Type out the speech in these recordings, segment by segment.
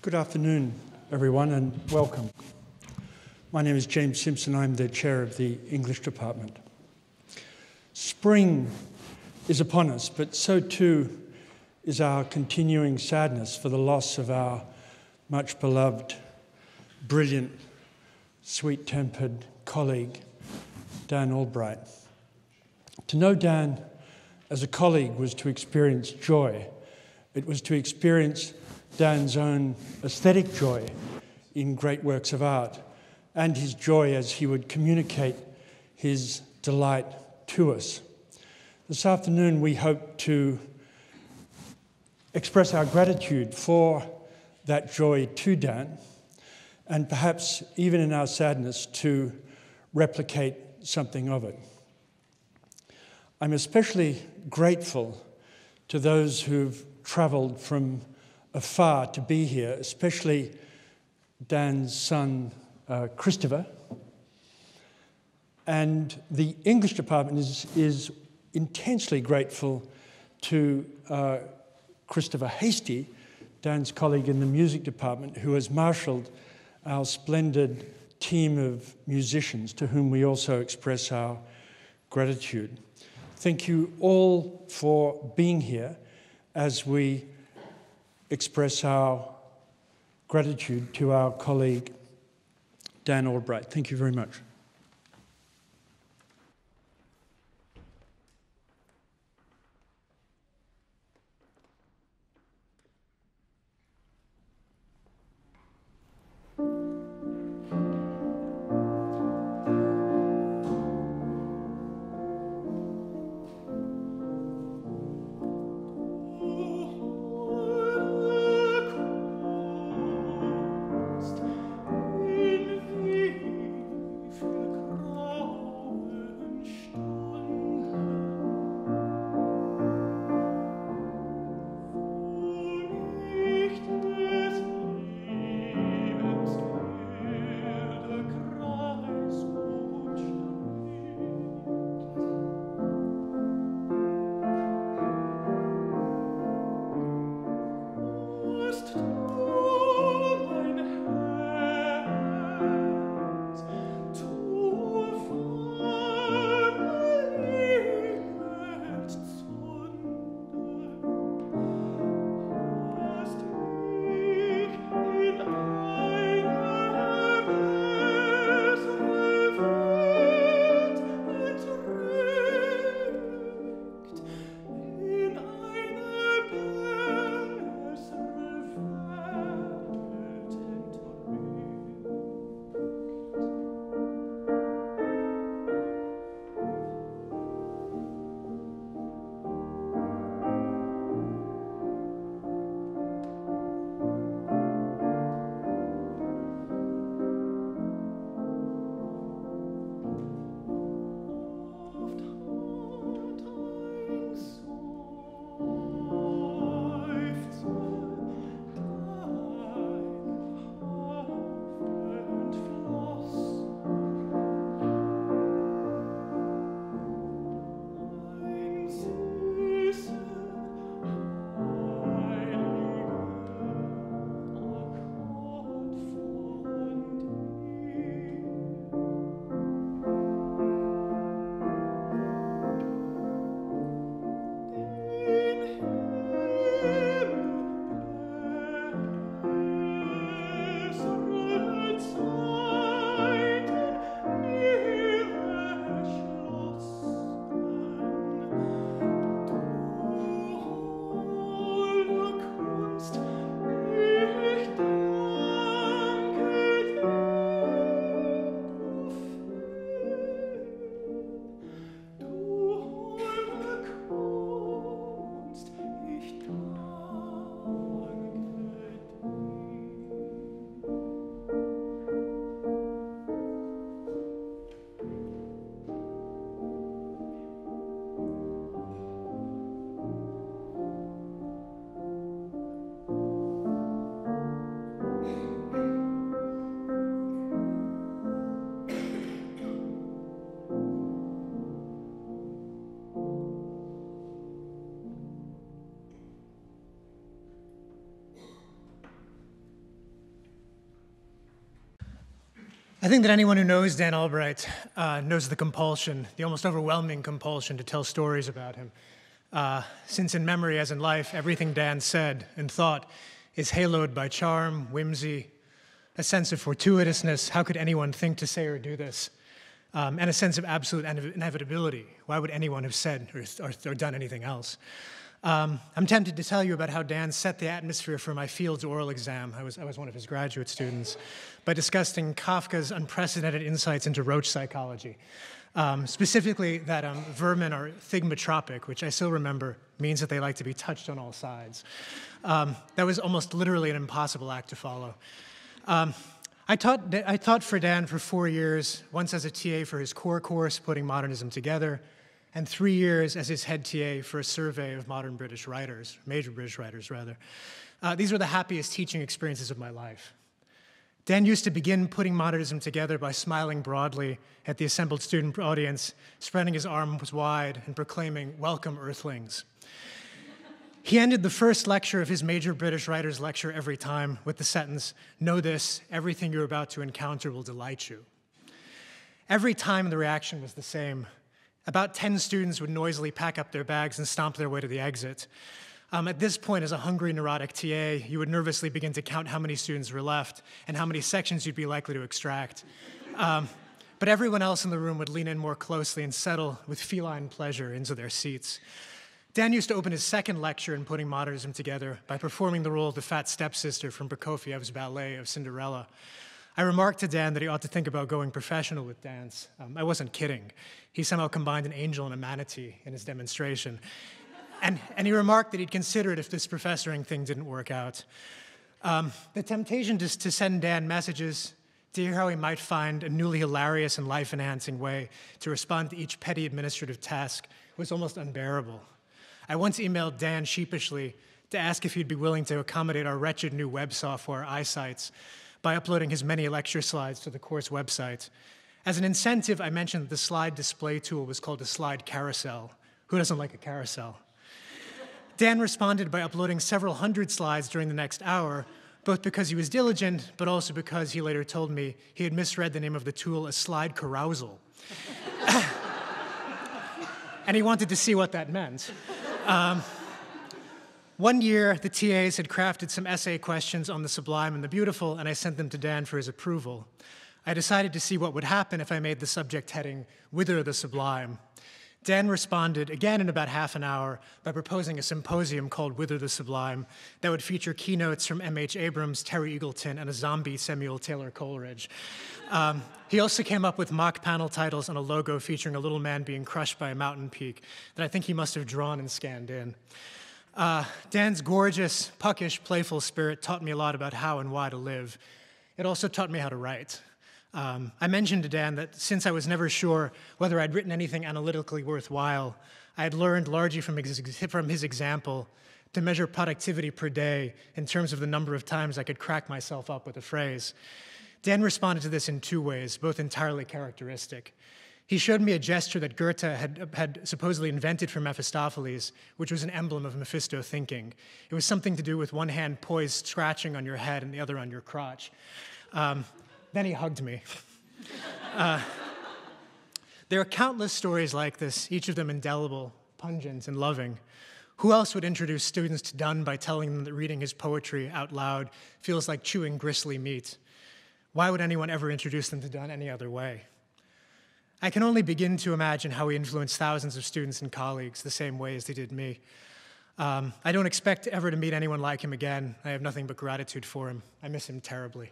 Good afternoon, everyone, and welcome. My name is James Simpson. I'm the chair of the English department. Spring is upon us, but so too is our continuing sadness for the loss of our much beloved, brilliant, sweet tempered colleague, Dan Albright. To know Dan as a colleague was to experience joy. It was to experience Dan's own aesthetic joy in great works of art and his joy as he would communicate his delight to us. This afternoon, we hope to express our gratitude for that joy to Dan, and perhaps even in our sadness to replicate something of it. I'm especially grateful to those who've travelled from afar to be here, especially Dan's son, uh, Christopher. And the English department is, is intensely grateful to uh, Christopher Hasty, Dan's colleague in the music department, who has marshalled our splendid team of musicians to whom we also express our gratitude. Thank you all for being here as we express our gratitude to our colleague Dan Albright. Thank you very much. I think that anyone who knows Dan Albright uh, knows the compulsion, the almost overwhelming compulsion to tell stories about him. Uh, since in memory, as in life, everything Dan said and thought is haloed by charm, whimsy, a sense of fortuitousness. How could anyone think to say or do this? Um, and a sense of absolute inevitability. Why would anyone have said or, or, or done anything else? Um, I'm tempted to tell you about how Dan set the atmosphere for my Fields oral exam. I was, I was one of his graduate students by discussing Kafka's unprecedented insights into roach psychology. Um, specifically, that um, vermin are thigmotropic, which I still remember means that they like to be touched on all sides. Um, that was almost literally an impossible act to follow. Um, I taught, I taught for Dan for four years, once as a TA for his core course, Putting Modernism Together, and three years as his head TA for a survey of modern British writers, major British writers, rather. Uh, these were the happiest teaching experiences of my life. Dan used to begin putting modernism together by smiling broadly at the assembled student audience, spreading his arms wide and proclaiming, Welcome, Earthlings. He ended the first lecture of his major British writers lecture every time with the sentence, Know this, everything you're about to encounter will delight you. Every time the reaction was the same about 10 students would noisily pack up their bags and stomp their way to the exit. Um, at this point, as a hungry, neurotic TA, you would nervously begin to count how many students were left and how many sections you'd be likely to extract. Um, but everyone else in the room would lean in more closely and settle with feline pleasure into their seats. Dan used to open his second lecture in putting modernism together by performing the role of the fat stepsister from Prokofiev's ballet of Cinderella. I remarked to Dan that he ought to think about going professional with dance. Um, I wasn't kidding. He somehow combined an angel and a manatee in his demonstration. And, and he remarked that he'd consider it if this professoring thing didn't work out. Um, the temptation to, to send Dan messages to hear how he might find a newly hilarious and life enhancing way to respond to each petty administrative task was almost unbearable. I once emailed Dan sheepishly to ask if he'd be willing to accommodate our wretched new web software, iSites, by uploading his many lecture slides to the course website. As an incentive, I mentioned that the slide display tool was called a slide carousel. Who doesn't like a carousel? Dan responded by uploading several hundred slides during the next hour, both because he was diligent, but also because he later told me he had misread the name of the tool as slide carousel. and he wanted to see what that meant. Um, one year, the TAs had crafted some essay questions on the sublime and the beautiful, and I sent them to Dan for his approval. I decided to see what would happen if I made the subject heading, Whither the Sublime. Dan responded again in about half an hour by proposing a symposium called Whither the Sublime that would feature keynotes from M.H. Abrams, Terry Eagleton, and a zombie Samuel Taylor Coleridge. Um, he also came up with mock panel titles and a logo featuring a little man being crushed by a mountain peak that I think he must have drawn and scanned in. Uh, Dan's gorgeous, puckish, playful spirit taught me a lot about how and why to live. It also taught me how to write. Um, I mentioned to Dan that since I was never sure whether I'd written anything analytically worthwhile, I had learned largely from from his example to measure productivity per day in terms of the number of times I could crack myself up with a phrase. Dan responded to this in two ways, both entirely characteristic. He showed me a gesture that Goethe had, had supposedly invented for Mephistopheles, which was an emblem of Mephisto thinking. It was something to do with one hand poised, scratching on your head, and the other on your crotch. Um, then he hugged me. Uh, there are countless stories like this, each of them indelible, pungent, and loving. Who else would introduce students to Donne by telling them that reading his poetry out loud feels like chewing gristly meat? Why would anyone ever introduce them to Donne any other way? I can only begin to imagine how he influenced thousands of students and colleagues the same way as he did me. Um, I don't expect ever to meet anyone like him again. I have nothing but gratitude for him. I miss him terribly.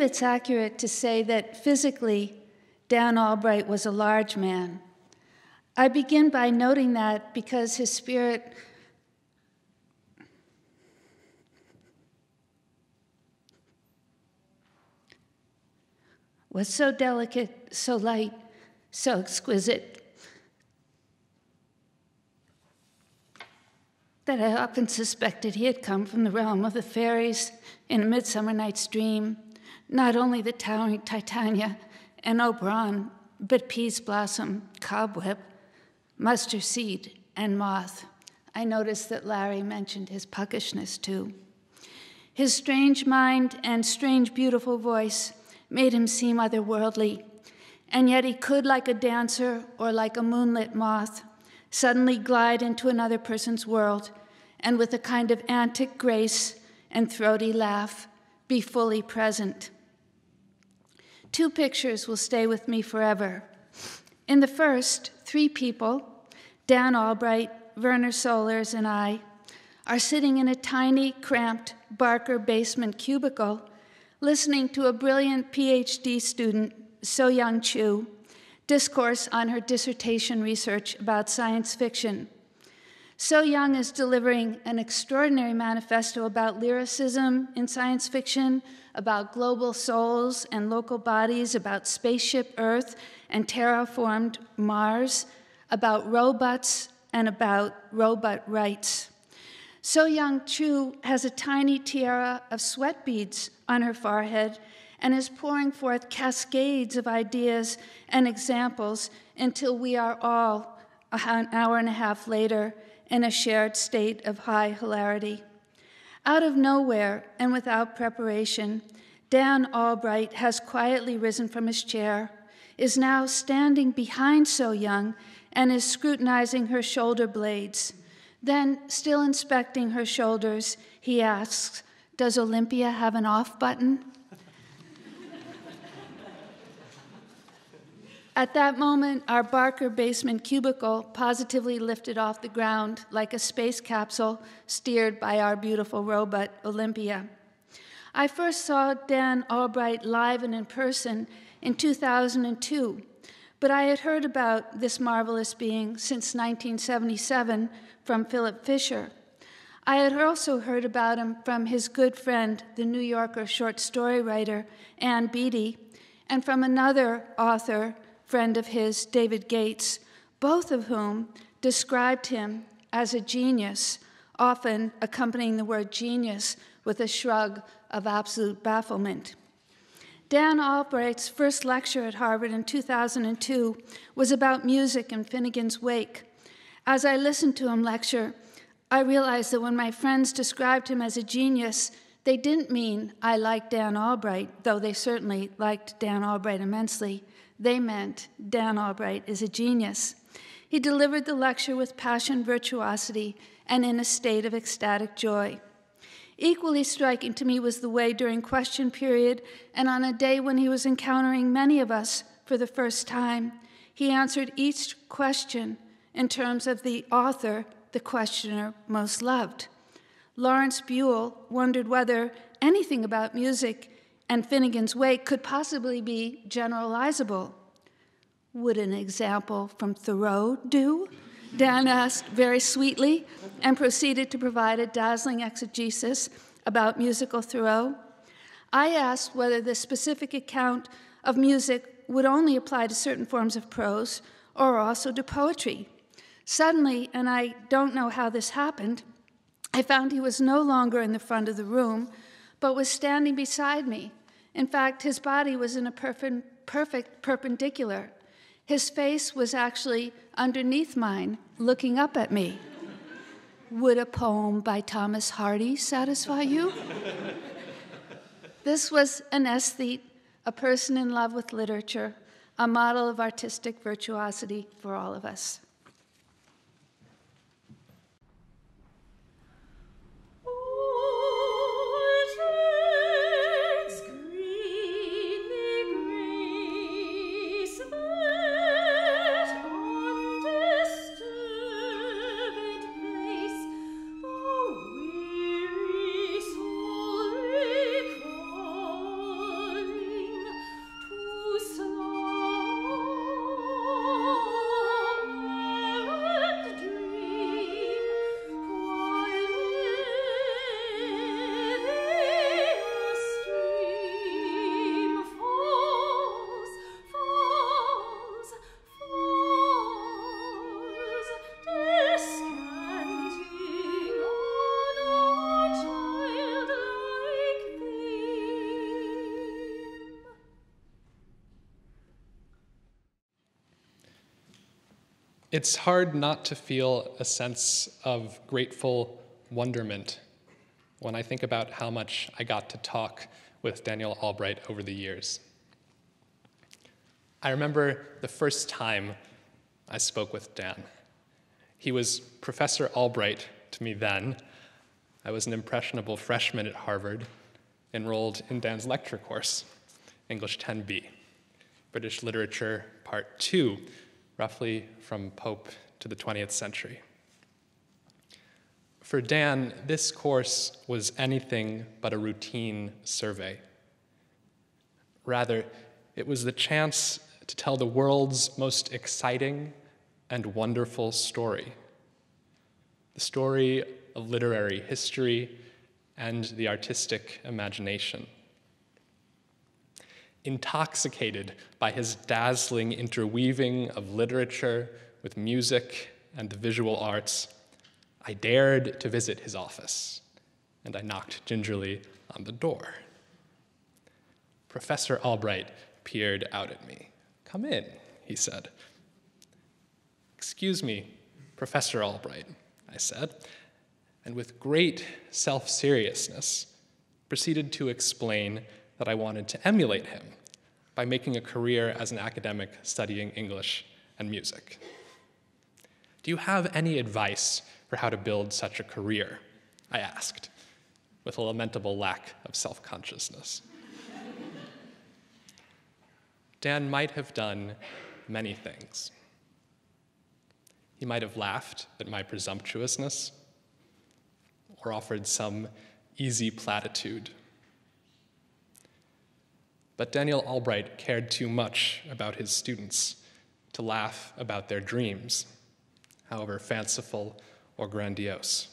Believe it's accurate to say that physically, Dan Albright was a large man. I begin by noting that because his spirit was so delicate, so light, so exquisite, that I often suspected he had come from the realm of the fairies in A Midsummer Night's Dream, not only the towering Titania and Oberon, but Peaseblossom, cobweb, mustard seed, and moth. I noticed that Larry mentioned his puckishness too. His strange mind and strange, beautiful voice made him seem otherworldly, and yet he could, like a dancer or like a moonlit moth, suddenly glide into another person's world and with a kind of antic grace and throaty laugh be fully present. Two pictures will stay with me forever. In the first, three people, Dan Albright, Werner Sollors, and I, are sitting in a tiny, cramped Barker basement cubicle listening to a brilliant PhD student, Seo-Young Chu, discourse on her dissertation research about science fiction. Seo-Young is delivering an extraordinary manifesto about lyricism in science fiction, about global souls and local bodies, about spaceship Earth and terraformed Mars, about robots and about robot rights. Seo-Young Chu has a tiny tiara of sweat beads on her forehead and is pouring forth cascades of ideas and examples until we are all, an hour and a half later, in a shared state of high hilarity. Out of nowhere and without preparation, Dan Albright has quietly risen from his chair, is now standing behind Seo-Young, and is scrutinizing her shoulder blades. Then, still inspecting her shoulders, he asks, Does Olympia have an off button? At that moment, our Barker basement cubicle positively lifted off the ground like a space capsule steered by our beautiful robot, Olympia. I first saw Dan Albright live and in person in 2002, but I had heard about this marvelous being since 1977 from Philip Fisher. I had also heard about him from his good friend, the New Yorker short story writer Ann Beattie, and from another author, friend of his, David Gates, both of whom described him as a genius, often accompanying the word genius with a shrug of absolute bafflement. Dan Albright's first lecture at Harvard in 2002 was about music in Finnegans Wake. As I listened to him lecture, I realized that when my friends described him as a genius, they didn't mean I liked Dan Albright, though they certainly liked Dan Albright immensely. They meant Dan Albright is a genius. He delivered the lecture with passion, virtuosity, and in a state of ecstatic joy. Equally striking to me was the way during question period and on a day when he was encountering many of us for the first time, he answered each question in terms of the author the questioner most loved. Lawrence Buell wondered whether anything about music and Finnegans Wake could possibly be generalizable. Would an example from Thoreau do? Dan asked very sweetly and proceeded to provide a dazzling exegesis about musical Thoreau. I asked whether the specific account of music would only apply to certain forms of prose or also to poetry. Suddenly, and I don't know how this happened, I found he was no longer in the front of the room, but was standing beside me, in fact, his body was in a perfect, perfect perpendicular. His face was actually underneath mine, looking up at me. Would a poem by Thomas Hardy satisfy you? this was an aesthete, a person in love with literature, a model of artistic virtuosity for all of us. It's hard not to feel a sense of grateful wonderment when I think about how much I got to talk with Daniel Albright over the years. I remember the first time I spoke with Dan. He was Professor Albright to me then. I was an impressionable freshman at Harvard, enrolled in Dan's lecture course, English 10B, British Literature Part 2, roughly from Pope to the 20th century. For Dan, this course was anything but a routine survey. Rather, it was the chance to tell the world's most exciting and wonderful story the story of literary history and the artistic imagination. Intoxicated by his dazzling interweaving of literature with music and the visual arts, I dared to visit his office, and I knocked gingerly on the door. Professor Albright peered out at me. Come in, he said. Excuse me, Professor Albright, I said, and with great self seriousness proceeded to explain that I wanted to emulate him by making a career as an academic studying English and music. Do you have any advice for how to build such a career? I asked, with a lamentable lack of self consciousness. Dan might have done many things. He might have laughed at my presumptuousness or offered some easy platitude. But Daniel Albright cared too much about his students to laugh about their dreams, however fanciful or grandiose.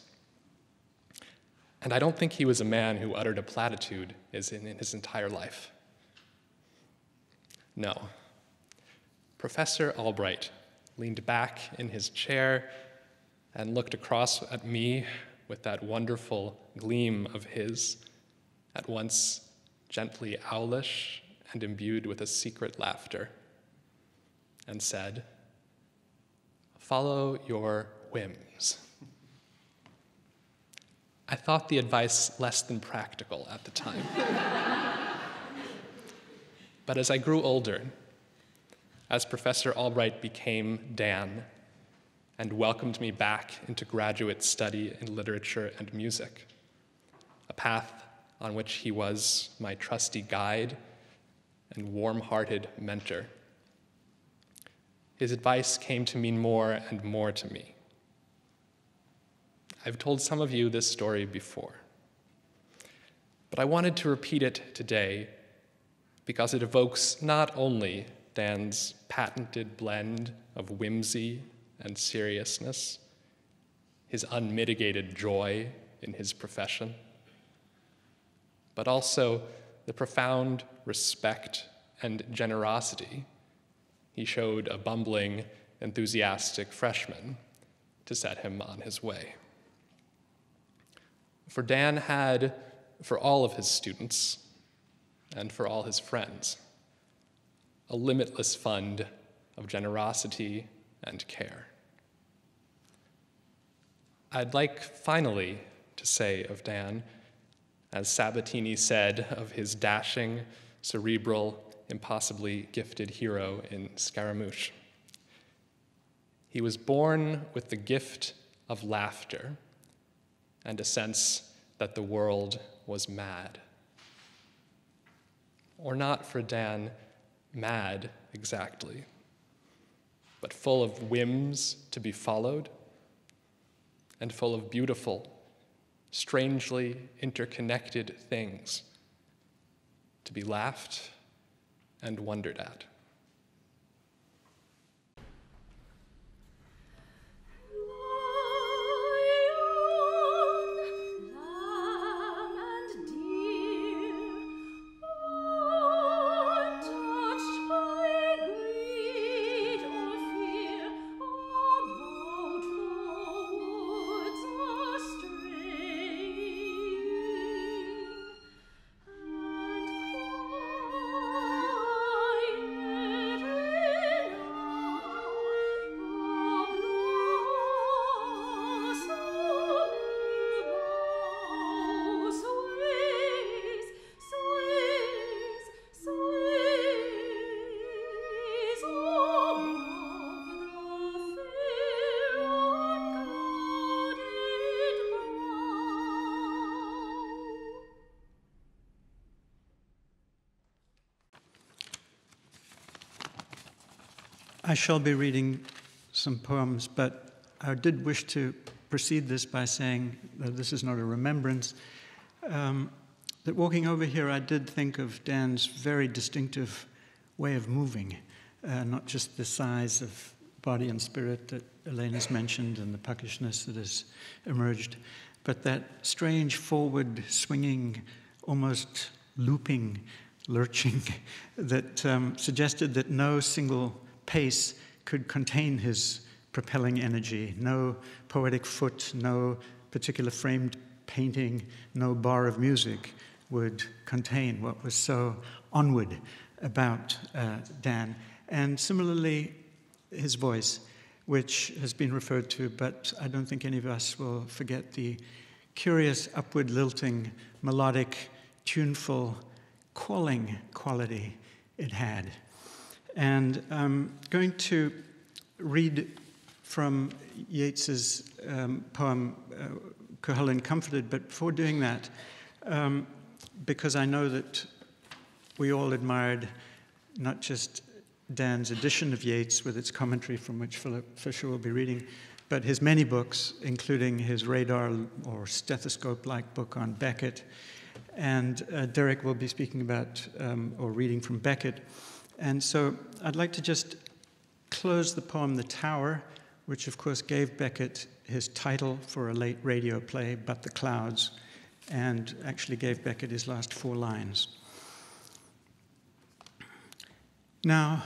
And I don't think he was a man who uttered a platitude in his entire life. No. Professor Albright leaned back in his chair and looked across at me with that wonderful gleam of his, at once gently owlish and imbued with a secret laughter, and said, Follow your whims. I thought the advice less than practical at the time. but as I grew older, as Professor Albright became Dan and welcomed me back into graduate study in literature and music, a path on which he was my trusty guide and warm hearted mentor. His advice came to mean more and more to me. I've told some of you this story before, but I wanted to repeat it today because it evokes not only Dan's patented blend of whimsy and seriousness, his unmitigated joy in his profession, but also the profound respect and generosity he showed a bumbling, enthusiastic freshman to set him on his way. For Dan had, for all of his students and for all his friends, a limitless fund of generosity and care. I'd like finally to say of Dan, as Sabatini said of his dashing, cerebral, impossibly gifted hero in Scaramouche. He was born with the gift of laughter and a sense that the world was mad. Or not for Dan, mad exactly, but full of whims to be followed and full of beautiful, strangely interconnected things to be laughed and wondered at. I shall be reading some poems, but I did wish to precede this by saying that this is not a remembrance. Um, that walking over here, I did think of Dan's very distinctive way of moving, uh, not just the size of body and spirit that Elena's mentioned and the puckishness that has emerged, but that strange forward swinging, almost looping, lurching that um, suggested that no single pace could contain his propelling energy, no poetic foot, no particular framed painting, no bar of music would contain what was so onward about uh, Dan. And similarly, his voice, which has been referred to, but I don't think any of us will forget the curious upward lilting, melodic, tuneful, calling quality it had. And I'm going to read from Yeats's um, poem, uh, Cuchulainn Comforted, but before doing that, um, because I know that we all admired not just Dan's edition of Yeats with its commentary from which Philip Fisher will be reading, but his many books, including his radar or stethoscope like book on Beckett. And uh, Derek will be speaking about um, or reading from Beckett. And so I'd like to just close the poem The Tower, which of course gave Beckett his title for a late radio play, But the Clouds, and actually gave Beckett his last four lines. Now,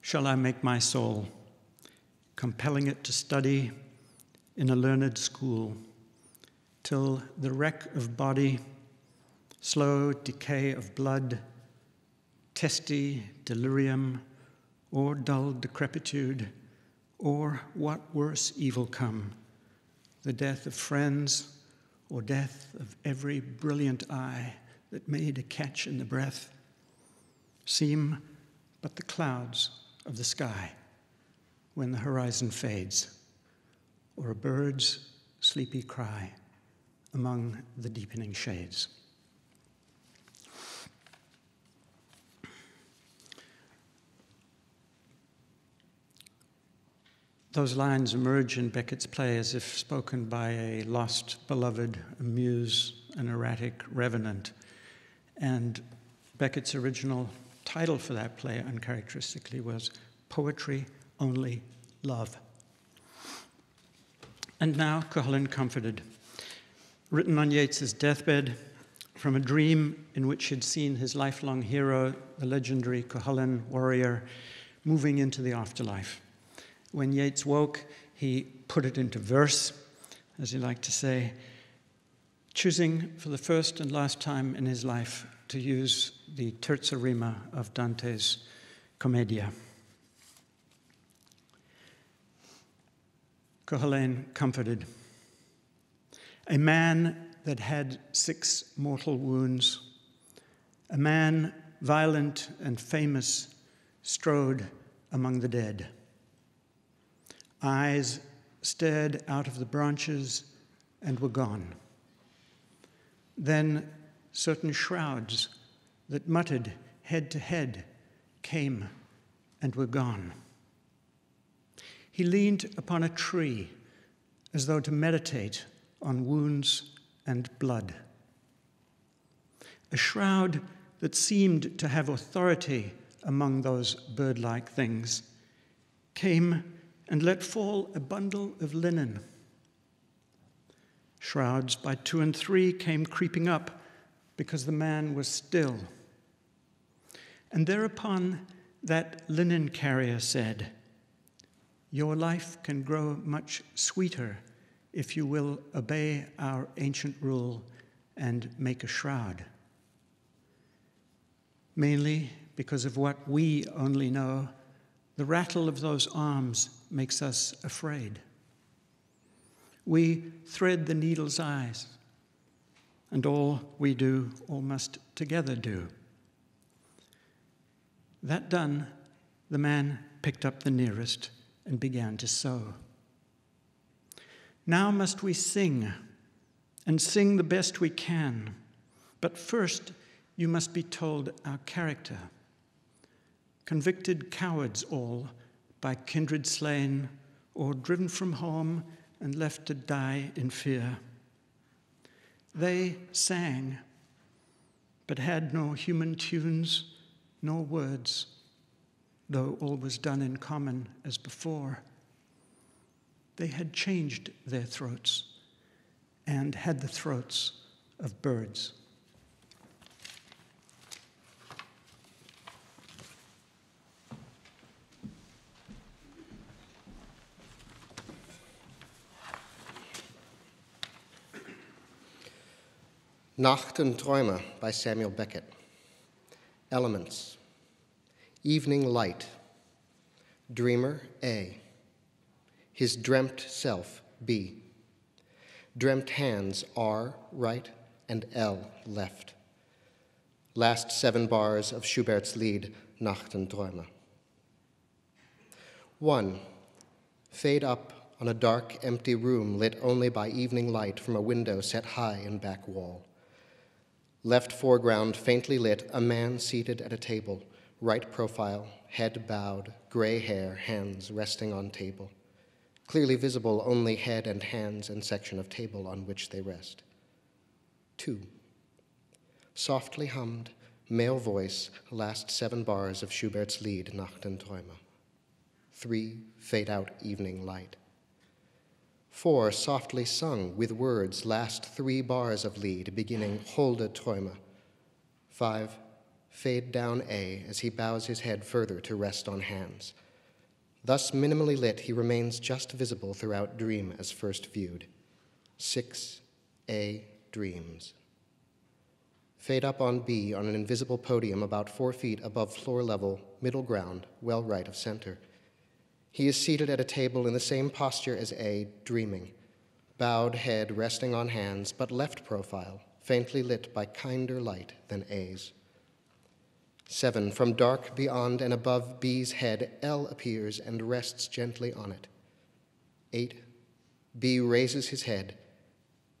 shall I make my soul, compelling it to study in a learned school, till the wreck of body, slow decay of blood, testy delirium, or dull decrepitude, or what worse evil come, the death of friends, or death of every brilliant eye that made a catch in the breath, seem but the clouds of the sky when the horizon fades, or a bird's sleepy cry among the deepening shades. Those lines emerge in Beckett's play as if spoken by a lost beloved, a muse, an erratic revenant. And Beckett's original title for that play, uncharacteristically, was Poetry Only Love. And now, Cuchulainn Comforted, written on Yeats's deathbed from a dream in which he'd seen his lifelong hero, the legendary Cuchulainn warrior, moving into the afterlife. When Yeats woke, he put it into verse, as he liked to say, choosing for the first and last time in his life to use the terza rima of Dante's Commedia. Cuchulainn comforted. A man that had six mortal wounds, a man violent and famous, strode among the dead. Eyes stared out of the branches and were gone. Then certain shrouds that muttered head to head came and were gone. He leaned upon a tree as though to meditate on wounds and blood. A shroud that seemed to have authority among those bird like things came and let fall a bundle of linen. Shrouds by two and three came creeping up because the man was still. And thereupon that linen carrier said, Your life can grow much sweeter if you will obey our ancient rule and make a shroud. Mainly because of what we only know, the rattle of those arms makes us afraid. We thread the needle's eyes and all we do, all must together do. That done, the man picked up the nearest and began to sew. Now must we sing, and sing the best we can. But first, you must be told our character. Convicted cowards all, by kindred slain, or driven from home and left to die in fear. They sang, but had no human tunes, no words, though all was done in common as before. They had changed their throats and had the throats of birds. Nacht und Träume by Samuel Beckett. Elements. Evening light. Dreamer A. His dreamt self B. Dreamt hands R right and L left. Last seven bars of Schubert's Lied Nacht und Träume. 1. Fade up on a dark, empty room lit only by evening light from a window set high in back wall. Left foreground, faintly lit, a man seated at a table, right profile, head bowed, gray hair, hands resting on table. Clearly visible only head and hands and section of table on which they rest. Two. Softly hummed, male voice, last seven bars of Schubert's und Träume. Three. Fade out evening light. Four, softly sung with words, last three bars of Lied beginning Holde Träume. Five, fade down A as he bows his head further to rest on hands. Thus minimally lit, he remains just visible throughout Dream as first viewed. Six, A, dreams. Fade up on B on an invisible podium about four feet above floor level, middle ground, well right of center. He is seated at a table in the same posture as A, dreaming, bowed head resting on hands, but left profile, faintly lit by kinder light than A's. Seven, from dark beyond and above B's head, L appears and rests gently on it. Eight, B raises his head,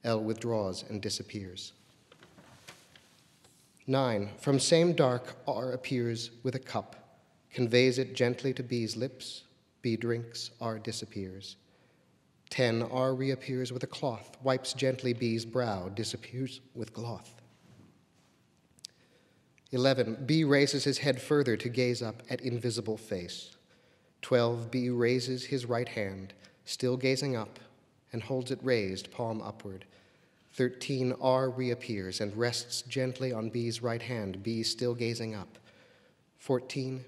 L withdraws and disappears. Nine, from same dark, R appears with a cup, conveys it gently to B's lips, B drinks, R disappears. 10. R reappears with a cloth, wipes gently B's brow, disappears with cloth. 11. B raises his head further to gaze up at invisible face. 12. B raises his right hand, still gazing up, and holds it raised, palm upward. 13. R reappears and rests gently on B's right hand, B still gazing up. 14.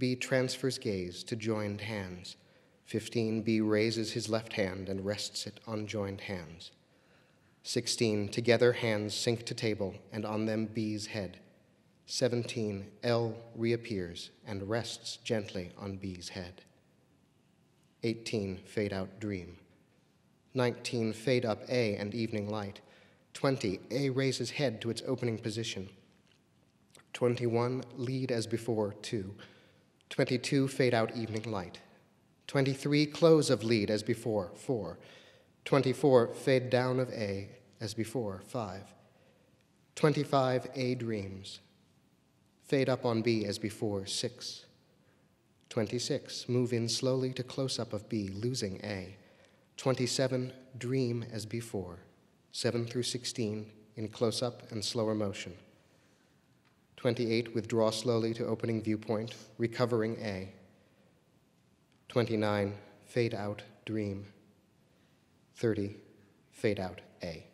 B transfers gaze to joined hands. 15. B raises his left hand and rests it on joined hands. 16. Together hands sink to table and on them B's head. 17. L reappears and rests gently on B's head. 18. Fade out dream. 19. Fade up A and evening light. 20. A raises head to its opening position. 21. Lied as before, 2. 22, fade out evening light. 23, close of Lied as before, 4. 24, fade down of A as before, 5. 25, A dreams. Fade up on B as before, 6. 26, move in slowly to close up of B, losing A. 27, dream as before, 7 through 16, in close up and slower motion. 28, withdraw slowly to opening viewpoint, recovering A. 29, fade out, dream. 30, fade out, A.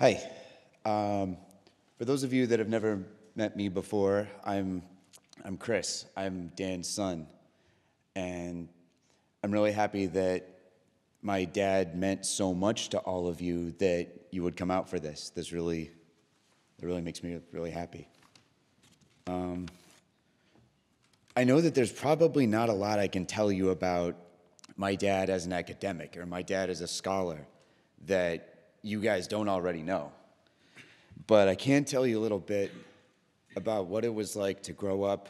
Hi. Um, for those of you that have never met me before, I'm, I'm Chris. I'm Dan's son. And I'm really happy that my dad meant so much to all of you that you would come out for this. This really, it really makes me really happy. Um, I know that there's probably not a lot I can tell you about my dad as an academic or my dad as a scholar that you guys don't already know. But I can tell you a little bit about what it was like to grow up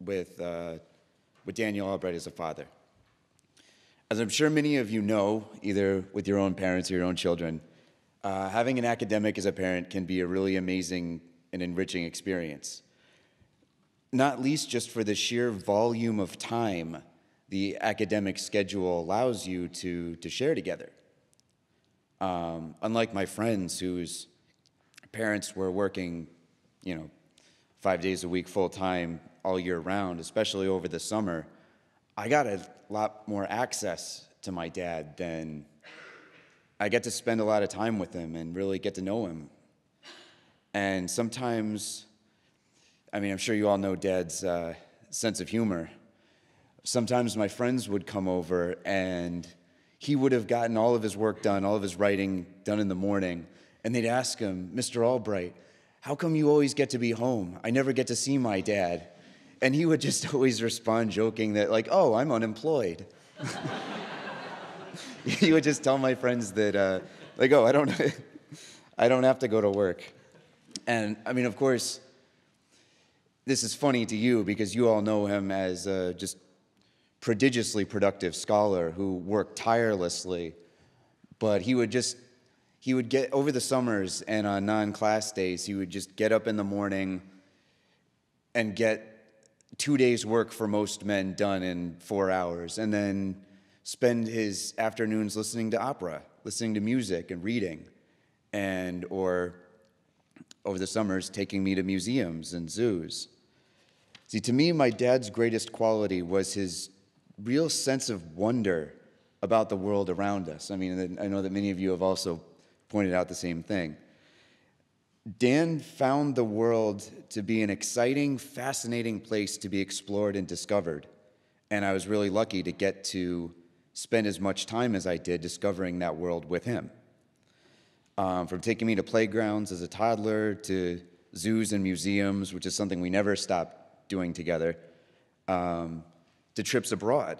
with, uh, with Daniel Albright as a father. As I'm sure many of you know, either with your own parents or your own children, uh, having an academic as a parent can be a really amazing and enriching experience. Not least just for the sheer volume of time the academic schedule allows you to, to share together. Um, unlike my friends whose parents were working, you know, five days a week full time all year round, especially over the summer, I got a lot more access to my dad than I get to spend a lot of time with him and really get to know him. And sometimes, I mean, I'm sure you all know Dad's uh, sense of humor. Sometimes my friends would come over and he would have gotten all of his work done, all of his writing done in the morning, and they'd ask him, Mr. Albright, how come you always get to be home? I never get to see my dad. And he would just always respond joking that, like, oh, I'm unemployed. he would just tell my friends that, uh, like, oh, I don't, I don't have to go to work. And I mean, of course, this is funny to you because you all know him as uh, just prodigiously productive scholar who worked tirelessly. But he would just, he would get over the summers and on non class days, he would just get up in the morning and get two days' work for most men done in four hours, and then spend his afternoons listening to opera, listening to music and reading, and or over the summers taking me to museums and zoos. See, to me, my dad's greatest quality was his real sense of wonder about the world around us. I mean, I know that many of you have also pointed out the same thing. Dan found the world to be an exciting, fascinating place to be explored and discovered. And I was really lucky to get to spend as much time as I did discovering that world with him. Um, from taking me to playgrounds as a toddler to zoos and museums, which is something we never stopped doing together, um, to trips abroad.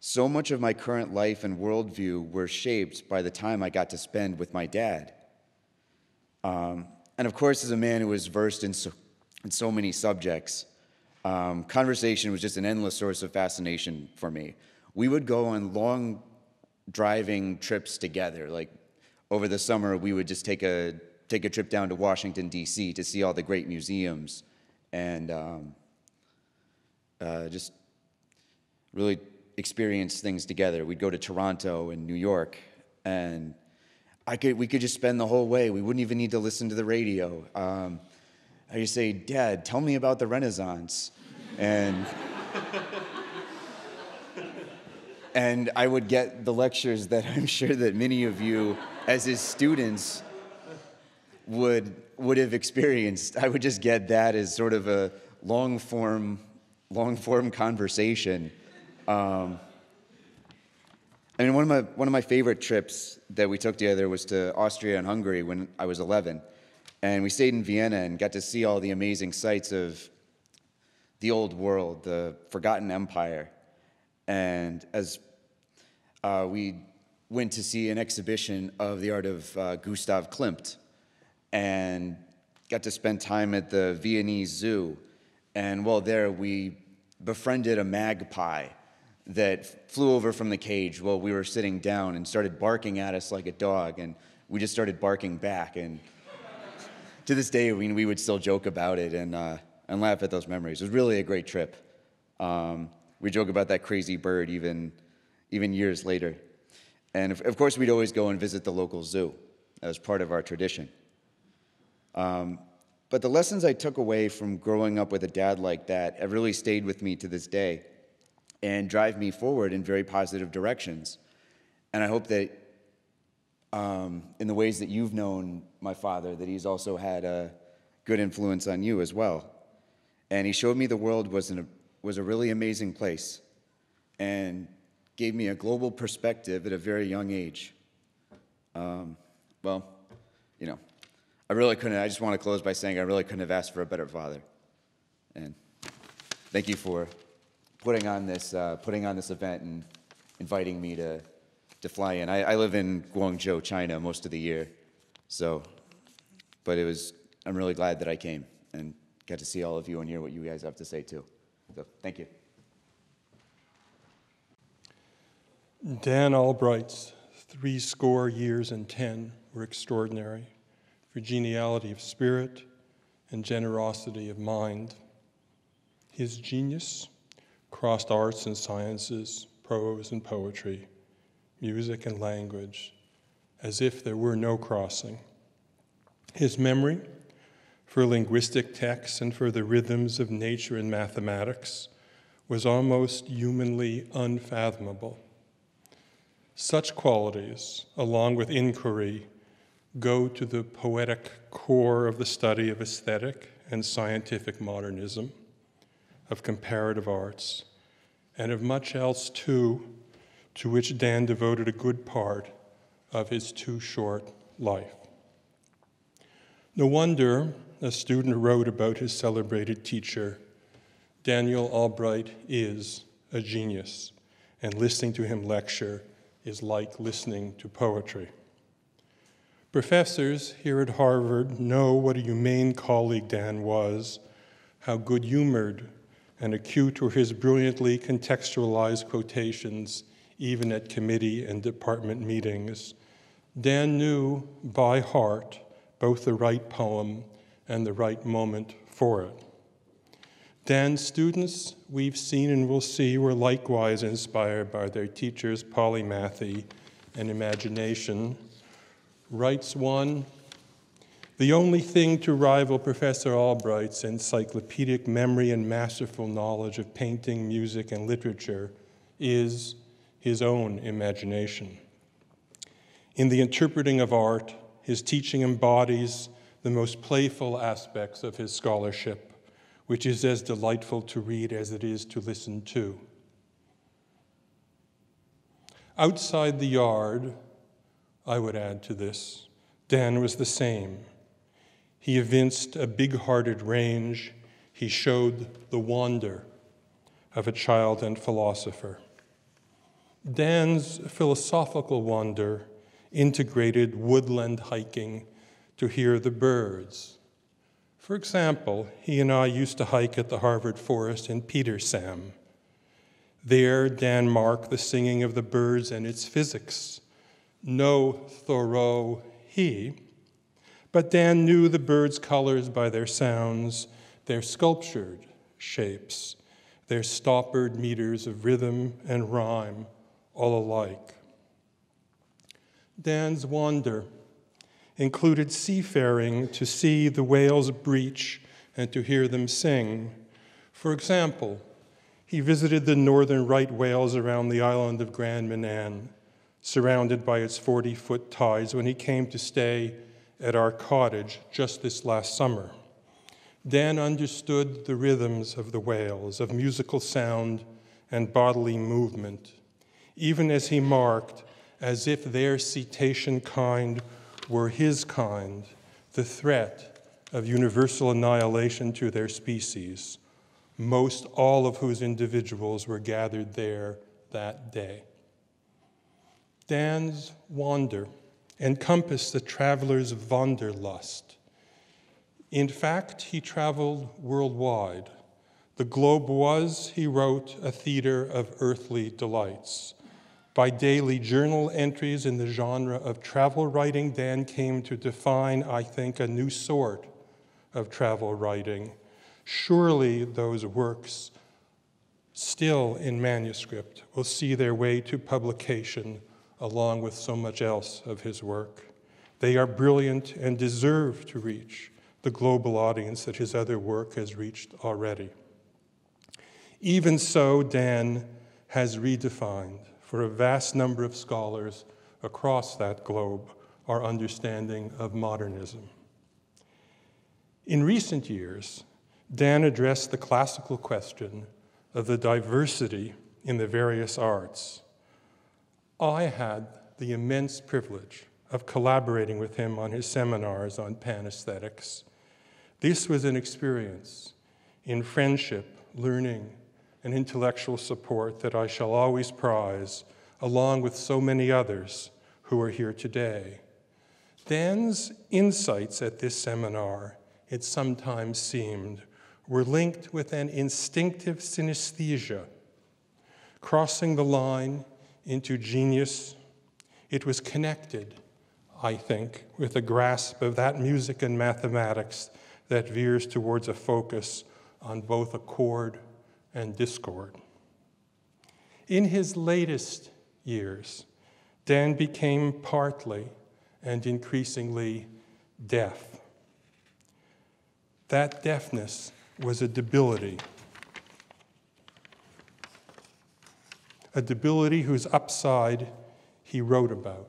So much of my current life and worldview were shaped by the time I got to spend with my dad. Um, and of course, as a man who was versed in so, in so many subjects, um, conversation was just an endless source of fascination for me. We would go on long driving trips together. Like over the summer, we would just take a take a trip down to Washington D.C. to see all the great museums, and um, uh, just really experience things together. We'd go to Toronto and New York, and I could, we could just spend the whole way. We wouldn't even need to listen to the radio. Um, I just say, Dad, tell me about the Renaissance. And, and I would get the lectures that I'm sure that many of you, as his students, would, would have experienced. I would just get that as sort of a long form, long form conversation. Um, I mean, one of my one of my favorite trips that we took together was to Austria and Hungary when I was 11, and we stayed in Vienna and got to see all the amazing sights of the old world, the forgotten empire, and as uh, we went to see an exhibition of the art of uh, Gustav Klimt, and got to spend time at the Viennese Zoo, and while there we befriended a magpie that flew over from the cage while we were sitting down and started barking at us like a dog, and we just started barking back. And to this day, mean, we would still joke about it and, uh, and laugh at those memories. It was really a great trip. Um, we joke about that crazy bird even, even years later. And of, of, course, we'd always go and visit the local zoo. That was part of our tradition. Um, but the lessons I took away from growing up with a dad like that have really stayed with me to this day and drive me forward in very positive directions. And I hope that um, in the ways that you've known my father, that he's also had a good influence on you as well. And he showed me the world was, a, was a really amazing place and gave me a global perspective at a very young age. Um, well, you know, I really couldn't, I just want to close by saying I really couldn't have asked for a better father. And thank you for putting on this, uh, putting on this event and inviting me to, to fly in. I, I live in Guangzhou, China, most of the year. So, but it was, I'm really glad that I came and got to see all of you and hear what you guys have to say too. So, thank you. Dan Albright's three score years and ten were extraordinary for geniality of spirit and generosity of mind. His genius crossed arts and sciences, prose and poetry, music and language, as if there were no crossing. His memory for linguistic texts and for the rhythms of nature and mathematics was almost humanly unfathomable. Such qualities, along with inquiry, go to the poetic core of the study of aesthetic and scientific modernism, of comparative arts, and of much else too, to which Dan devoted a good part of his too short life. No wonder a student wrote about his celebrated teacher, Daniel Albright is a genius, and listening to him lecture is like listening to poetry. Professors here at Harvard know what a humane colleague Dan was, how good humored and acute were his brilliantly contextualized quotations, even at committee and department meetings. Dan knew by heart both the right poem and the right moment for it. Dan's students, we've seen and will see, were likewise inspired by their teachers' polymathy and imagination writes one The only thing to rival Professor Albright's encyclopedic memory and masterful knowledge of painting, music, and literature is his own imagination. In the interpreting of art, his teaching embodies the most playful aspects of his scholarship, which is as delightful to read as it is to listen to. Outside the yard, I would add to this. Dan was the same. He evinced a big hearted range. He showed the wonder of a child and philosopher. Dan's philosophical wonder integrated woodland hiking to hear the birds. For example, he and I used to hike at the Harvard Forest in Petersham. There, Dan marked the singing of the birds and its physics no Thoreau he, but Dan knew the birds' colors by their sounds, their sculptured shapes, their stoppered meters of rhythm and rhyme, all alike. Dan's wander included seafaring to see the whales breach and to hear them sing. For example, he visited the northern right whales around the island of Grand Manan surrounded by its 40 foot tides when he came to stay at our cottage just this last summer. Dan understood the rhythms of the whales, of musical sound and bodily movement, even as he marked, as if their cetacean kind were his kind, the threat of universal annihilation to their species, most all of whose individuals were gathered there that day. Dan's wander encompassed the traveler's wanderlust. In fact, he traveled worldwide. The globe was, he wrote, a theater of earthly delights. By daily journal entries in the genre of travel writing, Dan came to define, I think, a new sort of travel writing. Surely those works, still in manuscript, will see their way to publication along with so much else of his work. They are brilliant and deserve to reach the global audience that his other work has reached already. Even so, Dan has redefined for a vast number of scholars across that globe our understanding of modernism. In recent years, Dan addressed the classical question of the diversity in the various arts I had the immense privilege of collaborating with him on his seminars on panaesthetics. This was an experience in friendship, learning, and intellectual support that I shall always prize, along with so many others who are here today. Dan's insights at this seminar, it sometimes seemed, were linked with an instinctive synesthesia, crossing the line into genius. It was connected, I think, with a grasp of that music and mathematics that veers towards a focus on both accord and discord. In his latest years, Dan became partly and increasingly deaf. That deafness was a debility. A debility whose upside he wrote about.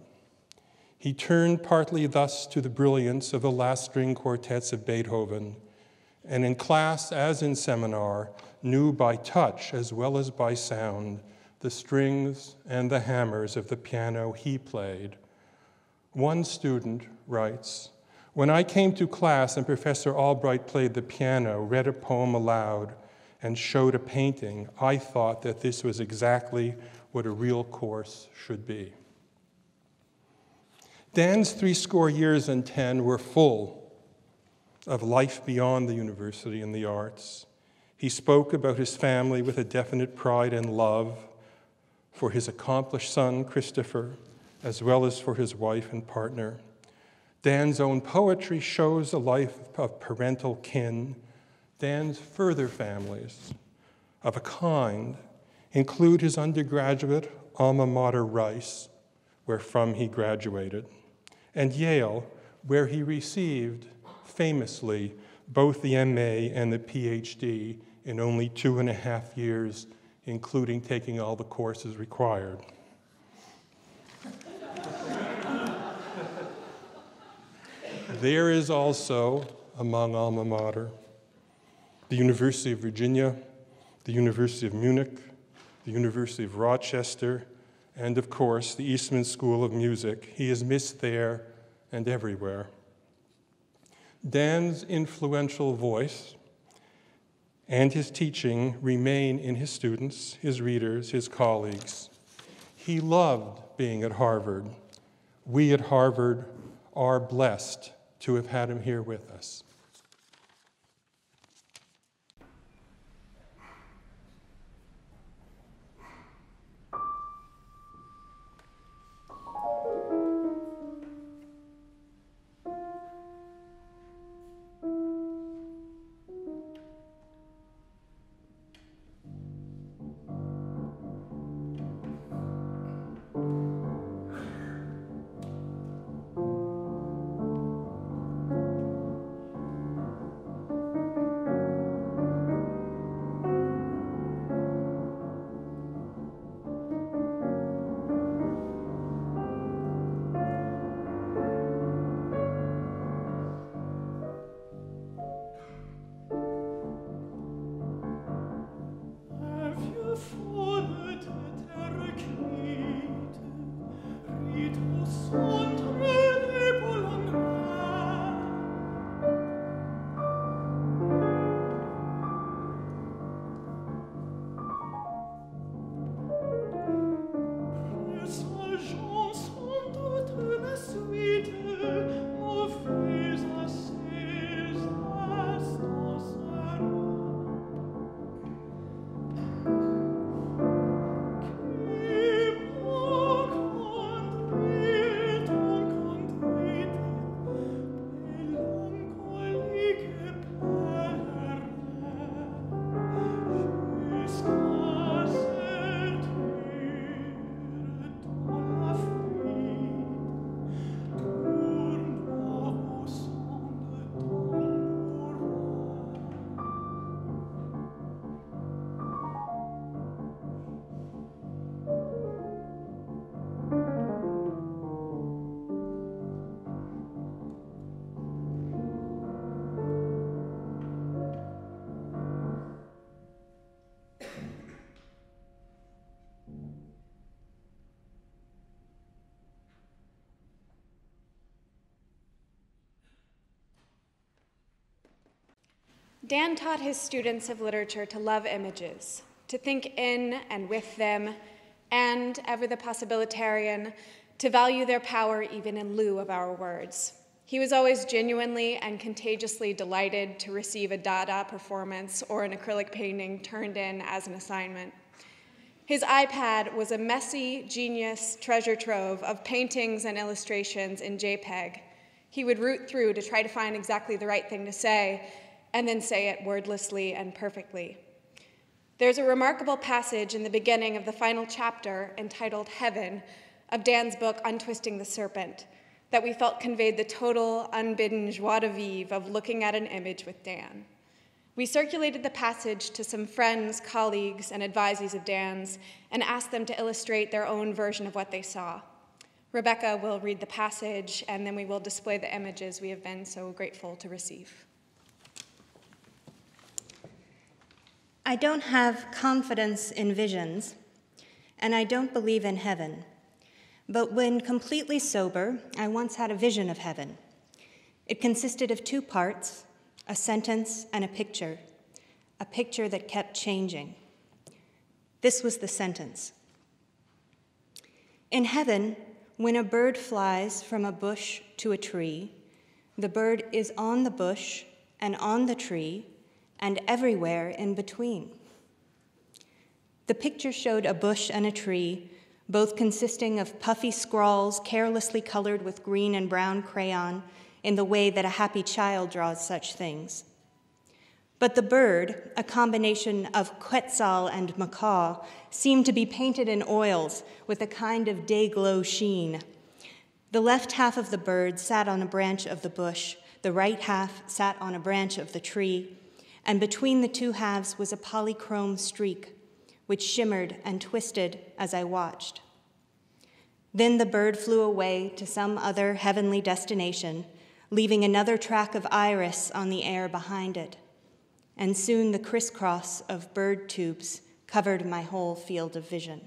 He turned partly thus to the brilliance of the last string quartets of Beethoven, and in class as in seminar, knew by touch as well as by sound the strings and the hammers of the piano he played. One student writes, When I came to class and Professor Albright played the piano, read a poem aloud, and showed a painting, I thought that this was exactly what a real course should be. Dan's three score years and ten were full of life beyond the university and the arts. He spoke about his family with a definite pride and love for his accomplished son, Christopher, as well as for his wife and partner. Dan's own poetry shows a life of parental kin. Dan's further families of a kind include his undergraduate alma mater, Rice, where from he graduated and Yale, where he received famously both the MA and the PhD in only two and a half years, including taking all the courses required. there is also, among alma mater, the University of Virginia, the University of Munich, the University of Rochester, and of course, the Eastman School of Music. He is missed there and everywhere. Dan's influential voice and his teaching remain in his students, his readers, his colleagues. He loved being at Harvard. We at Harvard are blessed to have had him here with us. Dan taught his students of literature to love images, to think in and with them, and, ever the possibilitarian, to value their power even in lieu of our words. He was always genuinely and contagiously delighted to receive a Dada performance or an acrylic painting turned in as an assignment. His iPad was a messy, genius treasure trove of paintings and illustrations in JPEG. He would root through to try to find exactly the right thing to say, and then say it wordlessly and perfectly. There's a remarkable passage in the beginning of the final chapter entitled Heaven of Dan's book Untwisting the Serpent that we felt conveyed the total, unbidden joie de vivre of looking at an image with Dan. We circulated the passage to some friends, colleagues, and advisees of Dan's and asked them to illustrate their own version of what they saw. Rebecca will read the passage, and then we will display the images we have been so grateful to receive. I don't have confidence in visions, and I don't believe in heaven. But when completely sober, I once had a vision of heaven. It consisted of two parts a sentence and a picture, a picture that kept changing. This was the sentence In heaven, when a bird flies from a bush to a tree, the bird is on the bush and on the tree and everywhere in between. The picture showed a bush and a tree, both consisting of puffy scrawls carelessly colored with green and brown crayon in the way that a happy child draws such things. But the bird, a combination of quetzal and macaw, seemed to be painted in oils with a kind of day glow sheen. The left half of the bird sat on a branch of the bush, the right half sat on a branch of the tree, and between the two halves was a polychrome streak, which shimmered and twisted as I watched. Then the bird flew away to some other heavenly destination, leaving another track of iris on the air behind it and soon the crisscross of bird tubes covered my whole field of vision.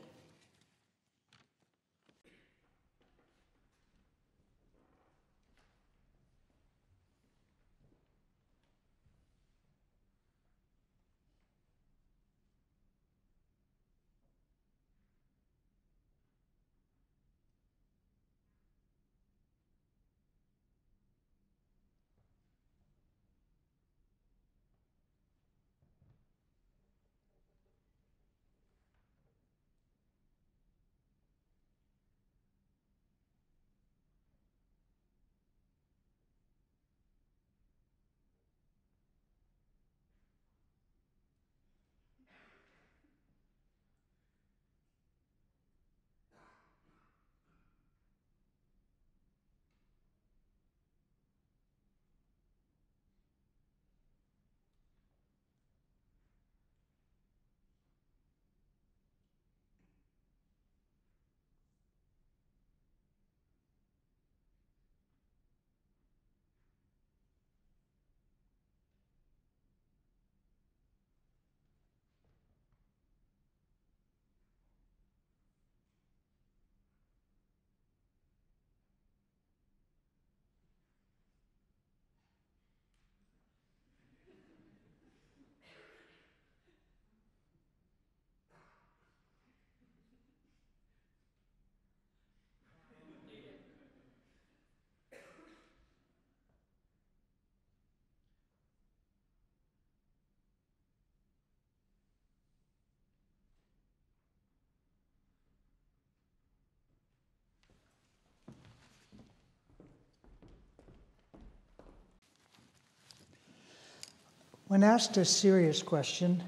When asked a serious question,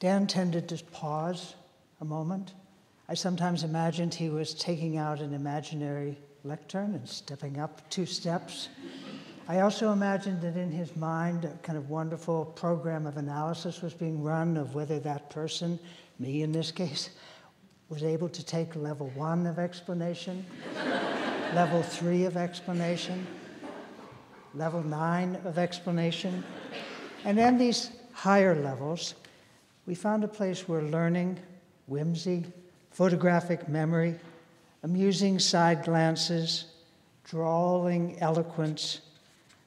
Dan tended to pause a moment. I sometimes imagined he was taking out an imaginary lectern and stepping up two steps. I also imagined that in his mind, a kind of wonderful program of analysis was being run of whether that person, me in this case, was able to take level one of explanation, level three of explanation, level nine of explanation, and then these higher levels, we found a place where learning, whimsy, photographic memory, amusing side glances, drawling eloquence,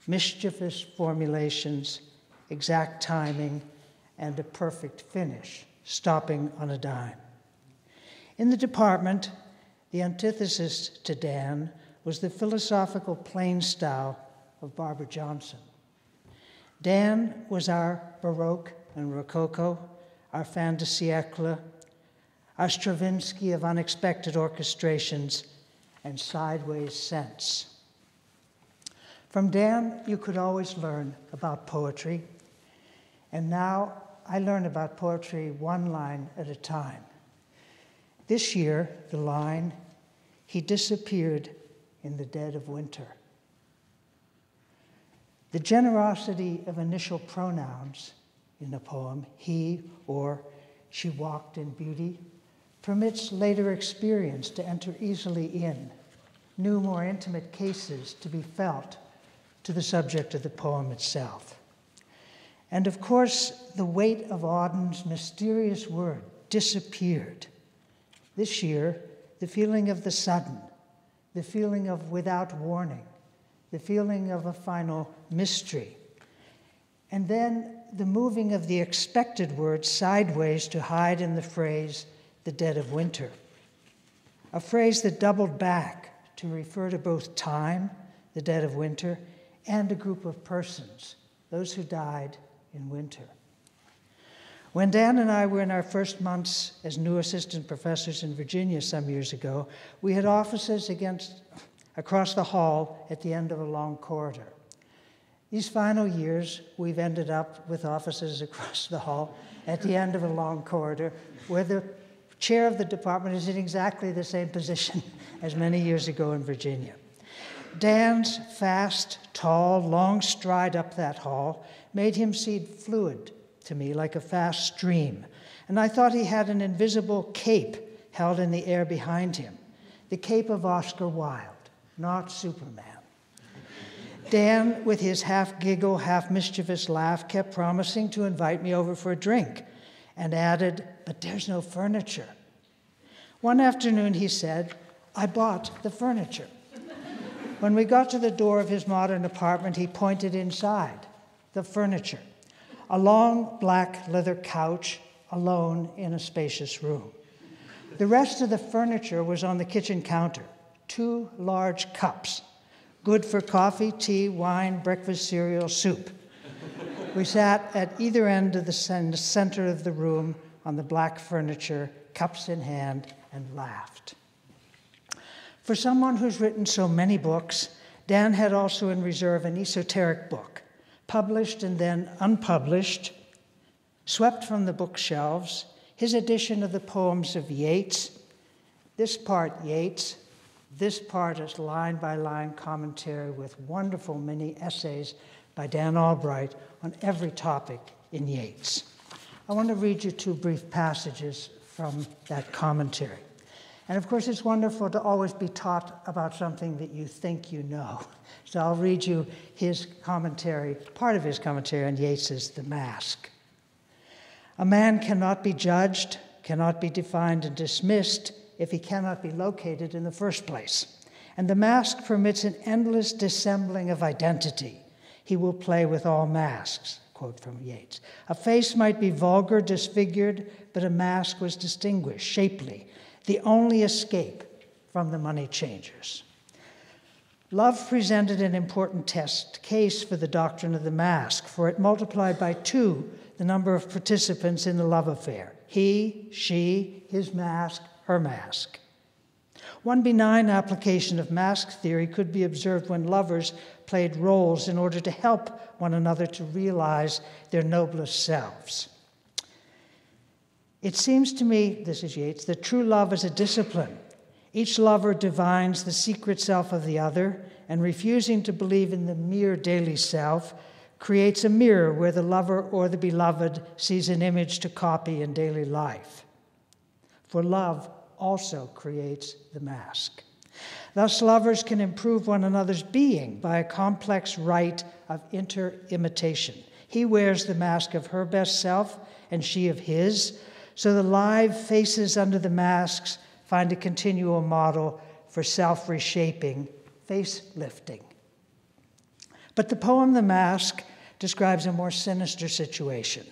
mischievous formulations, exact timing, and a perfect finish, stopping on a dime. In the department, the antithesis to Dan was the philosophical plain style of Barbara Johnson. Dan was our Baroque and Rococo, our fin de siècle, our Stravinsky of unexpected orchestrations and sideways sense. From Dan, you could always learn about poetry, and now I learn about poetry one line at a time. This year, the line, he disappeared in the dead of winter. The generosity of initial pronouns in the poem, he or she walked in beauty, permits later experience to enter easily in, new, more intimate cases to be felt to the subject of the poem itself. And of course, the weight of Auden's mysterious word disappeared. This year, the feeling of the sudden, the feeling of without warning, the feeling of a final mystery. And then the moving of the expected word sideways to hide in the phrase, the dead of winter. A phrase that doubled back to refer to both time, the dead of winter, and a group of persons, those who died in winter. When Dan and I were in our first months as new assistant professors in Virginia some years ago, we had offices against, across the hall at the end of a long corridor. These final years, we've ended up with offices across the hall at the end of a long corridor where the chair of the department is in exactly the same position as many years ago in Virginia. Dan's fast, tall, long stride up that hall made him seem fluid to me like a fast stream, and I thought he had an invisible cape held in the air behind him the cape of Oscar Wilde, not Superman. Dan, with his half giggle, half mischievous laugh, kept promising to invite me over for a drink and added, But there's no furniture. One afternoon he said, I bought the furniture. When we got to the door of his modern apartment, he pointed inside the furniture a long black leather couch alone in a spacious room. The rest of the furniture was on the kitchen counter two large cups, good for coffee, tea, wine, breakfast, cereal, soup. We sat at either end of the center of the room on the black furniture, cups in hand, and laughed. For someone who's written so many books, Dan had also in reserve an esoteric book, published and then unpublished, swept from the bookshelves, his edition of the poems of Yeats. This part, Yeats, this part is line by line commentary with wonderful mini essays by Dan Albright on every topic in Yeats. I want to read you two brief passages from that commentary. And of course, it's wonderful to always be taught about something that you think you know. So I'll read you his commentary, part of his commentary on Yeats's The Mask. A man cannot be judged, cannot be defined and dismissed if he cannot be located in the first place. And the mask permits an endless dissembling of identity. He will play with all masks. Quote from Yeats. A face might be vulgar, disfigured, but a mask was distinguished, shapely, the only escape from the money changers. Love presented an important test case for the doctrine of the mask, for it multiplied by two the number of participants in the love affair he, she, his mask, her mask. One benign application of mask theory could be observed when lovers played roles in order to help one another to realize their noblest selves. It seems to me, this is Yeats, that true love is a discipline. Each lover divines the secret self of the other, and refusing to believe in the mere daily self creates a mirror where the lover or the beloved sees an image to copy in daily life. For love also creates the mask. Thus, lovers can improve one another's being by a complex rite of inter imitation. He wears the mask of her best self, and she of his, so the live faces under the masks find a continual model for self reshaping, face lifting. But the poem The Mask describes a more sinister situation.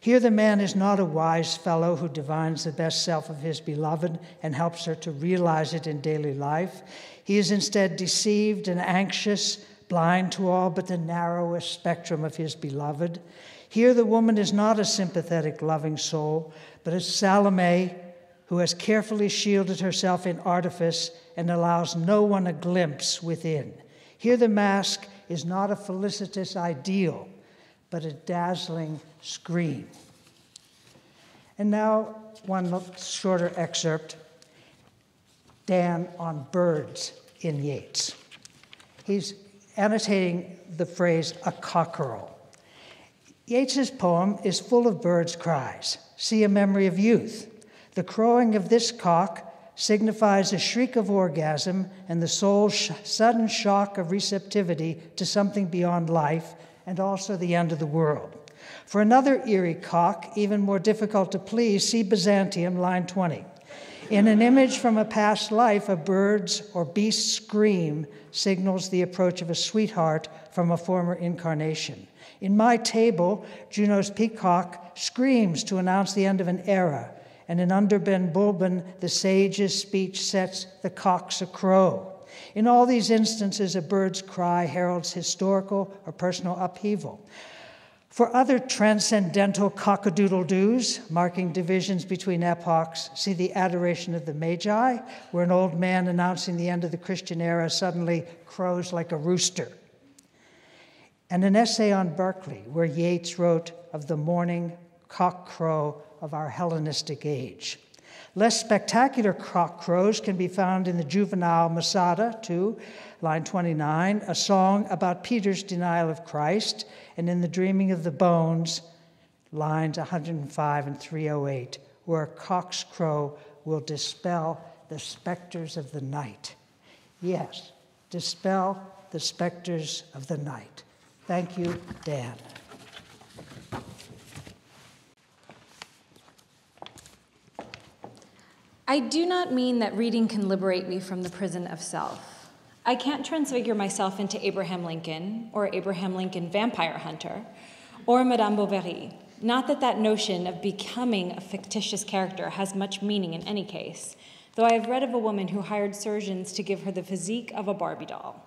Here, the man is not a wise fellow who divines the best self of his beloved and helps her to realize it in daily life. He is instead deceived and anxious, blind to all but the narrowest spectrum of his beloved. Here, the woman is not a sympathetic, loving soul, but a Salome who has carefully shielded herself in artifice and allows no one a glimpse within. Here, the mask is not a felicitous ideal, but a dazzling screen. And now, one shorter excerpt Dan on birds in Yeats. He's annotating the phrase a cockerel. Yeats's poem is full of birds' cries. See a memory of youth. The crowing of this cock signifies a shriek of orgasm and the soul's sh- sudden shock of receptivity to something beyond life and also the end of the world. For another eerie cock, even more difficult to please, see Byzantium, line 20. In an image from a past life, a bird's or beast's scream signals the approach of a sweetheart from a former incarnation. In my table, Juno's peacock screams to announce the end of an era, and in Under Ben Bulben, the sage's speech sets the cocks a crow. In all these instances, a bird's cry heralds historical or personal upheaval. For other transcendental cockadoodle doos, marking divisions between epochs, see the Adoration of the Magi, where an old man announcing the end of the Christian era suddenly crows like a rooster. And an essay on Berkeley, where Yeats wrote of the morning cock crow of our Hellenistic age. Less spectacular cock crows can be found in the juvenile Mosada, 2, line 29, a song about Peter's denial of Christ, and in the Dreaming of the Bones, lines 105 and 308, where a cock's crow will dispel the specters of the night. Yes, dispel the specters of the night. Thank you, Dan. I do not mean that reading can liberate me from the prison of self. I can't transfigure myself into Abraham Lincoln or Abraham Lincoln vampire hunter or Madame Bovary. Not that that notion of becoming a fictitious character has much meaning in any case, though I have read of a woman who hired surgeons to give her the physique of a Barbie doll.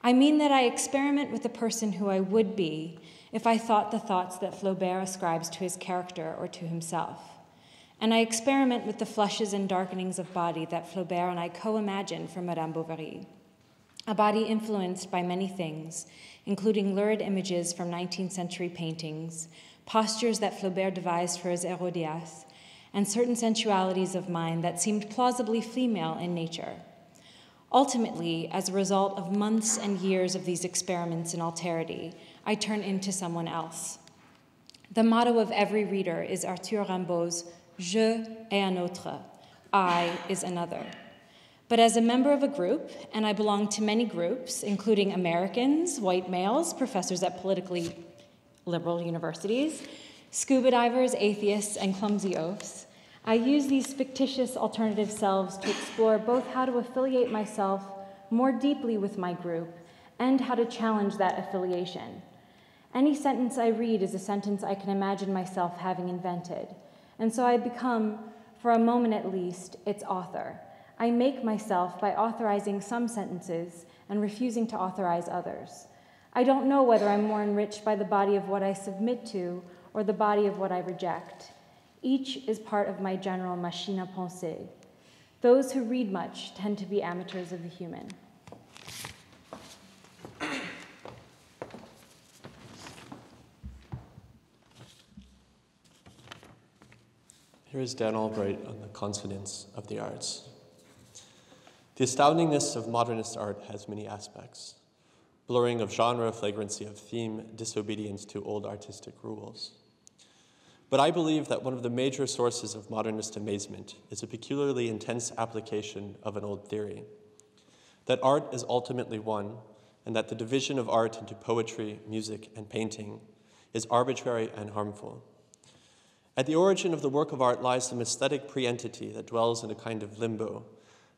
I mean that I experiment with the person who I would be if I thought the thoughts that Flaubert ascribes to his character or to himself. And I experiment with the flushes and darkenings of body that Flaubert and I co imagine for Madame Bovary. A body influenced by many things, including lurid images from 19th century paintings, postures that Flaubert devised for his Herodias, and certain sensualities of mind that seemed plausibly female in nature. Ultimately, as a result of months and years of these experiments in alterity, I turn into someone else. The motto of every reader is Arthur Rimbaud's Je est un autre. I is another. But as a member of a group, and I belong to many groups, including Americans, white males, professors at politically liberal universities, scuba divers, atheists, and clumsy oafs, I use these fictitious alternative selves to explore both how to affiliate myself more deeply with my group and how to challenge that affiliation. Any sentence I read is a sentence I can imagine myself having invented. And so I become, for a moment at least, its author. I make myself by authorizing some sentences and refusing to authorize others. I don't know whether I'm more enriched by the body of what I submit to or the body of what I reject. Each is part of my general machine à penser. Those who read much tend to be amateurs of the human. Here is Dan Albright on the consonance of the arts. The astoundingness of modernist art has many aspects blurring of genre, flagrancy of theme, disobedience to old artistic rules. But I believe that one of the major sources of modernist amazement is a peculiarly intense application of an old theory that art is ultimately one, and that the division of art into poetry, music, and painting is arbitrary and harmful. At the origin of the work of art lies some aesthetic pre-entity that dwells in a kind of limbo,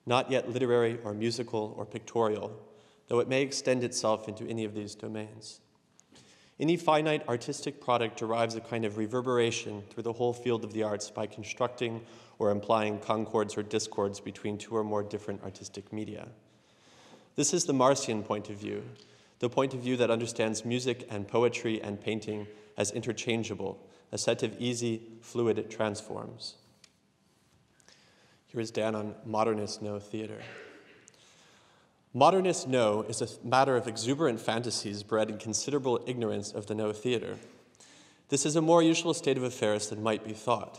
not yet literary or musical or pictorial, though it may extend itself into any of these domains. Any finite artistic product derives a kind of reverberation through the whole field of the arts by constructing or implying concords or discords between two or more different artistic media. This is the Marcian point of view, the point of view that understands music and poetry and painting as interchangeable, a set of easy, fluid transforms. Here is Dan on modernist Noh theater. Modernist Noh is a matter of exuberant fantasies bred in considerable ignorance of the Noh theater. This is a more usual state of affairs than might be thought.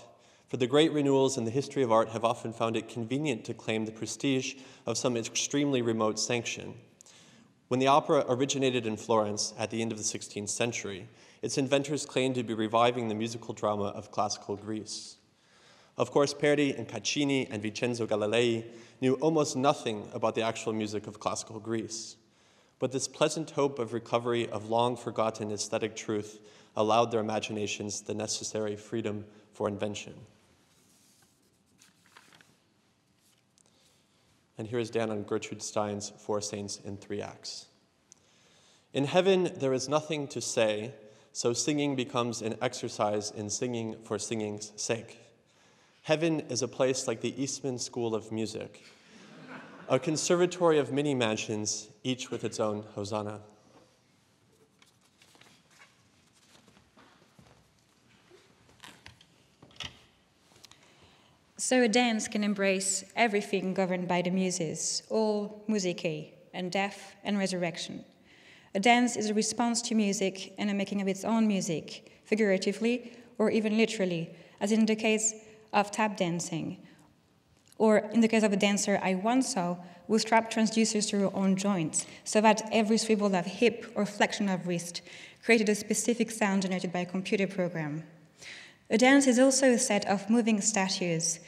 for the great renewals in the history of art have often found it convenient to claim the prestige of some extremely remote sanction. When the opera originated in Florence at the end of the 16th century, its inventors claimed to be reviving the musical drama of classical Greece. Of course, Peri and Caccini and Vincenzo Galilei knew almost nothing about the actual music of classical Greece. But this pleasant hope of recovery of long forgotten aesthetic truth allowed their imaginations the necessary freedom for invention. And here is Dan on Gertrude Stein's Four Saints in Three Acts. In heaven, there is nothing to say, so singing becomes an exercise in singing for singing's sake. Heaven is a place like the Eastman School of Music, a conservatory of many mansions, each with its own hosanna. So a dance can embrace everything governed by the muses, all musicae, and death and resurrection. A dance is a response to music and a making of its own music, figuratively or even literally, as in the case of tap dancing, or in the case of a dancer I once saw who strapped transducers to her own joints so that every swivel of hip or flexion of wrist created a specific sound generated by a computer program. A dance is also a set of moving statues,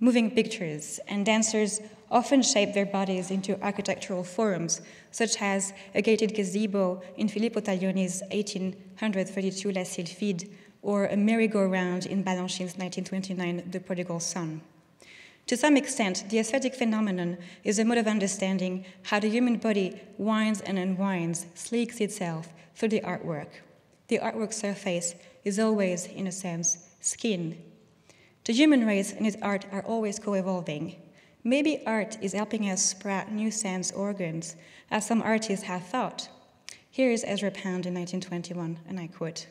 moving pictures, and dancers often shape their bodies into architectural forms, such as a gated gazebo in Filippo Taglioni's 1832 La Sylphide, or a merry-go-round in Balanchine's 1929 The Prodigal Son. To some extent, the aesthetic phenomenon is a mode of understanding how the human body winds and unwinds, sleeks itself through the artwork. The artwork surface is always, in a sense, skin. The human race and its art are always co evolving. Maybe art is helping us sprout new sense organs, as some artists have thought. Here is Ezra Pound in 1921, and I quote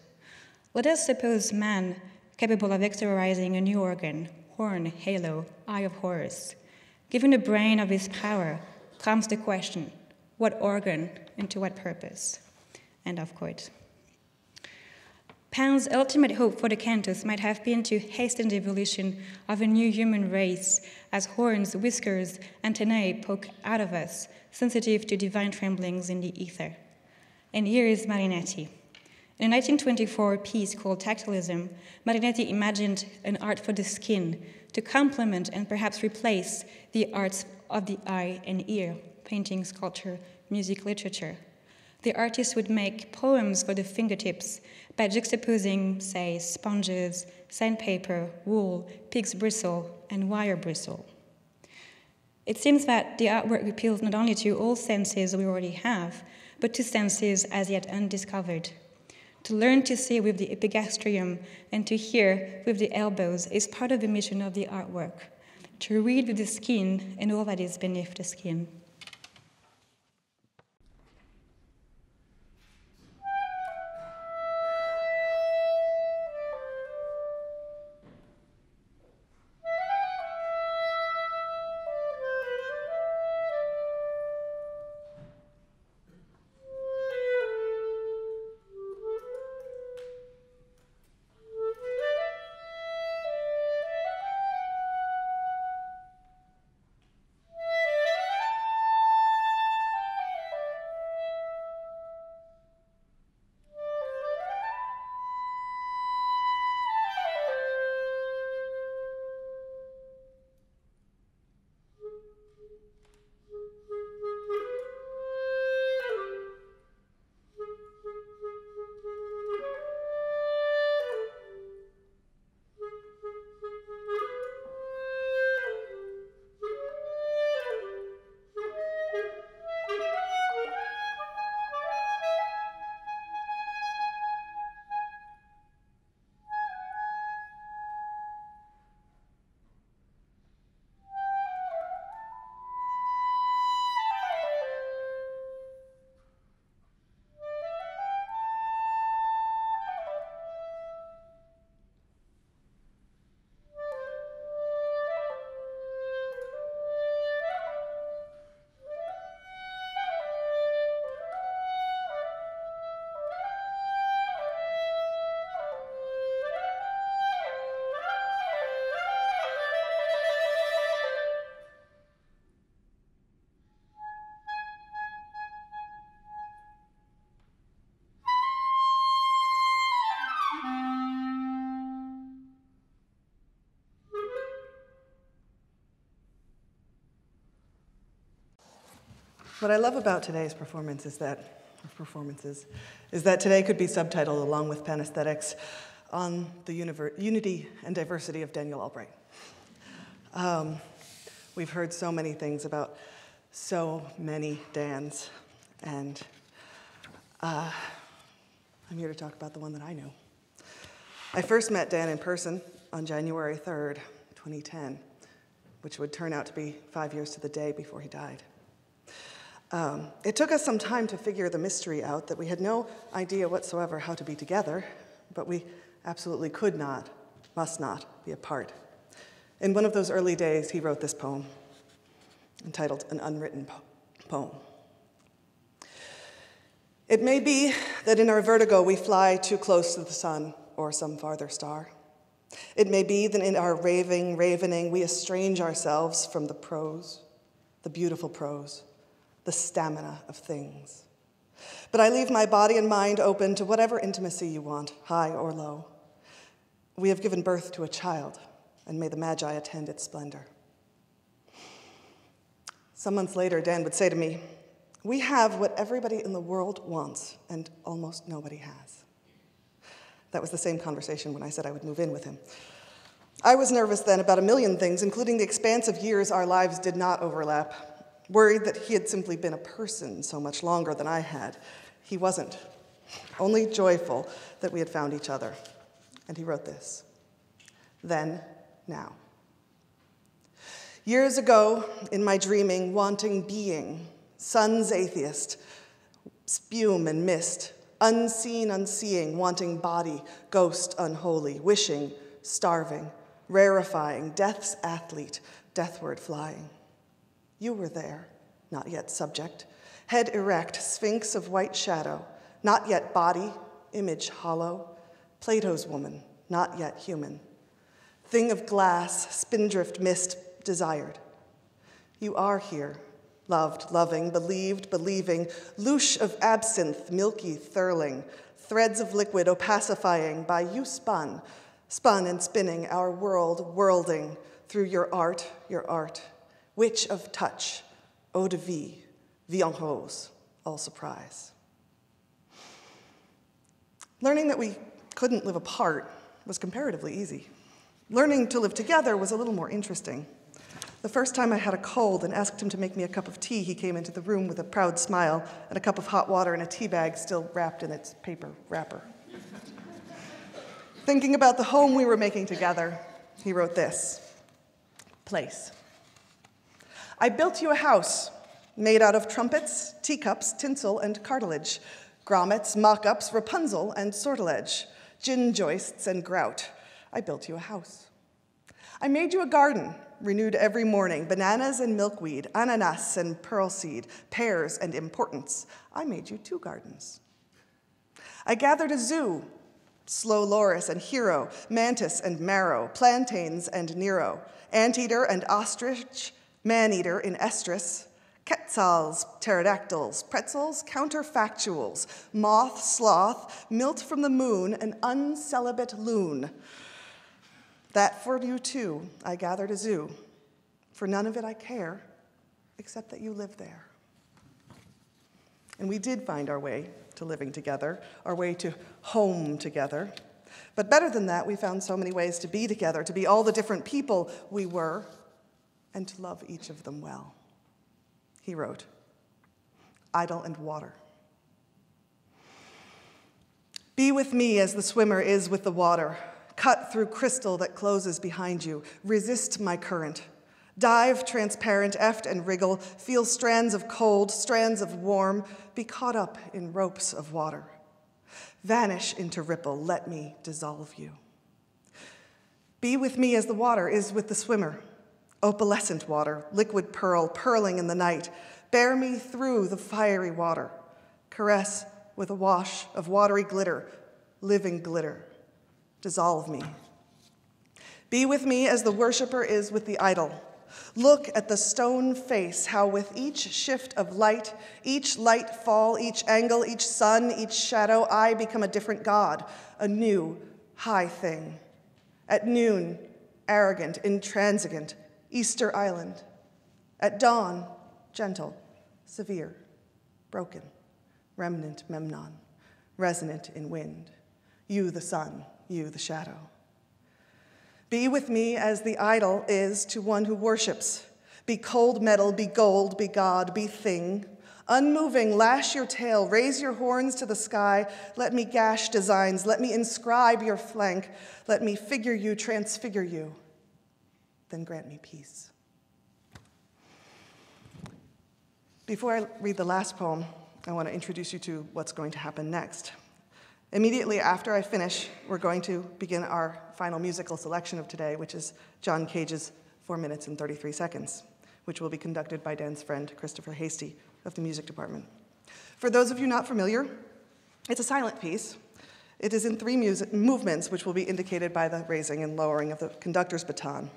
Let us suppose man capable of exteriorizing a new organ, horn, halo, eye of Horus. Given the brain of his power, comes the question what organ and to what purpose? End of quote. Pound's ultimate hope for the Cantos might have been to hasten the evolution of a new human race as horns, whiskers, antennae poke out of us, sensitive to divine tremblings in the ether. And here is Marinetti. In a 1924 piece called Tactilism, Marinetti imagined an art for the skin to complement and perhaps replace the arts of the eye and ear, painting, sculpture, music, literature. The artist would make poems for the fingertips by juxtaposing, say, sponges, sandpaper, wool, pig's bristle, and wire bristle. It seems that the artwork appeals not only to all senses we already have, but to senses as yet undiscovered. To learn to see with the epigastrium and to hear with the elbows is part of the mission of the artwork. To read with the skin and all that is beneath the skin. What I love about today's performance is that, performances, is that today could be subtitled along with Panaesthetics on the unity and diversity of Daniel Albright. Um, we've heard so many things about so many Dans, and uh, I'm here to talk about the one that I know. I first met Dan in person on January 3rd, 2010, which would turn out to be five years to the day before he died. Um, it took us some time to figure the mystery out that we had no idea whatsoever how to be together, but we absolutely could not, must not be apart. In one of those early days, he wrote this poem entitled An Unwritten po- Poem. It may be that in our vertigo we fly too close to the sun or some farther star. It may be that in our raving, ravening, we estrange ourselves from the prose, the beautiful prose the stamina of things. But I leave my body and mind open to whatever intimacy you want, high or low. We have given birth to a child, and may the Magi attend its splendor. Some months later, Dan would say to me, We have what everybody in the world wants, and almost nobody has. That was the same conversation when I said I would move in with him. I was nervous then about a million things, including the expanse of years our lives did not overlap worried that he had simply been a person so much longer than I had. He wasn't, only joyful that we had found each other. And he wrote this Then, now. Years ago, in my dreaming, wanting being, sun's atheist, spume and mist, unseen, unseeing, wanting body, ghost unholy, wishing, starving, rarefying, death's athlete, deathward flying. You were there, not yet subject, head erect, sphinx of white shadow, not yet body, image hollow, Plato's woman, not yet human, thing of glass, spindrift mist, desired. You are here, loved, loving, believed, believing, louche of absinthe, milky thurling, threads of liquid opacifying, by you spun, spun and spinning our world, worlding through your art, your art, Witch of touch, eau de vie, vie en rose, all surprise. Learning that we couldn't live apart was comparatively easy. Learning to live together was a little more interesting. The first time I had a cold and asked him to make me a cup of tea, he came into the room with a proud smile and a cup of hot water and a tea bag still wrapped in its paper wrapper. Thinking about the home we were making together, he wrote this Place. I built you a house made out of trumpets, teacups, tinsel, and cartilage, grommets, mock ups, Rapunzel, and sortilege, gin joists, and grout. I built you a house. I made you a garden, renewed every morning bananas and milkweed, ananas and pearl seed, pears and importance. I made you two gardens. I gathered a zoo, slow loris and hero, mantis and marrow, plantains and Nero, anteater and ostrich, maneater in estrus, quetzals, pterodactyls, pretzels, counterfactuals, moth, sloth, milt from the moon, an uncelibate loon. That for you too I gathered a zoo. For none of it I care, except that you live there. And we did find our way to living together, our way to home together. But better than that, we found so many ways to be together, to be all the different people we were and to love each of them well. He wrote, Idol and water. Be with me as the swimmer is with the water. Cut through crystal that closes behind you. Resist my current. Dive transparent, eft and wriggle. Feel strands of cold, strands of warm. Be caught up in ropes of water. Vanish into ripple. Let me dissolve you. Be with me as the water is with the swimmer opalescent water, liquid pearl, purling in the night. Bear me through the fiery water. Caress with a wash of watery glitter, living glitter. Dissolve me. Be with me as the worshiper is with the idol. Look at the stone face, how with each shift of light, each light fall, each angle, each sun, each shadow, I become a different God, a new, high thing. At noon, arrogant, intransigent, Easter Island. At dawn, gentle, severe, broken, remnant Memnon, resonant in wind. You, the sun, you, the shadow. Be with me as the idol is to one who worships. Be cold metal, be gold, be God, be thing. Unmoving, lash your tail, raise your horns to the sky. Let me gash designs, let me inscribe your flank, let me figure you, transfigure you. Then grant me peace. Before I read the last poem, I want to introduce you to what's going to happen next. Immediately after I finish, we're going to begin our final musical selection of today, which is John Cage's 4 minutes and 33 seconds, which will be conducted by Dan's friend Christopher Hasty of the music department. For those of you not familiar, it's a silent piece. It is in three music, movements, which will be indicated by the raising and lowering of the conductor's baton.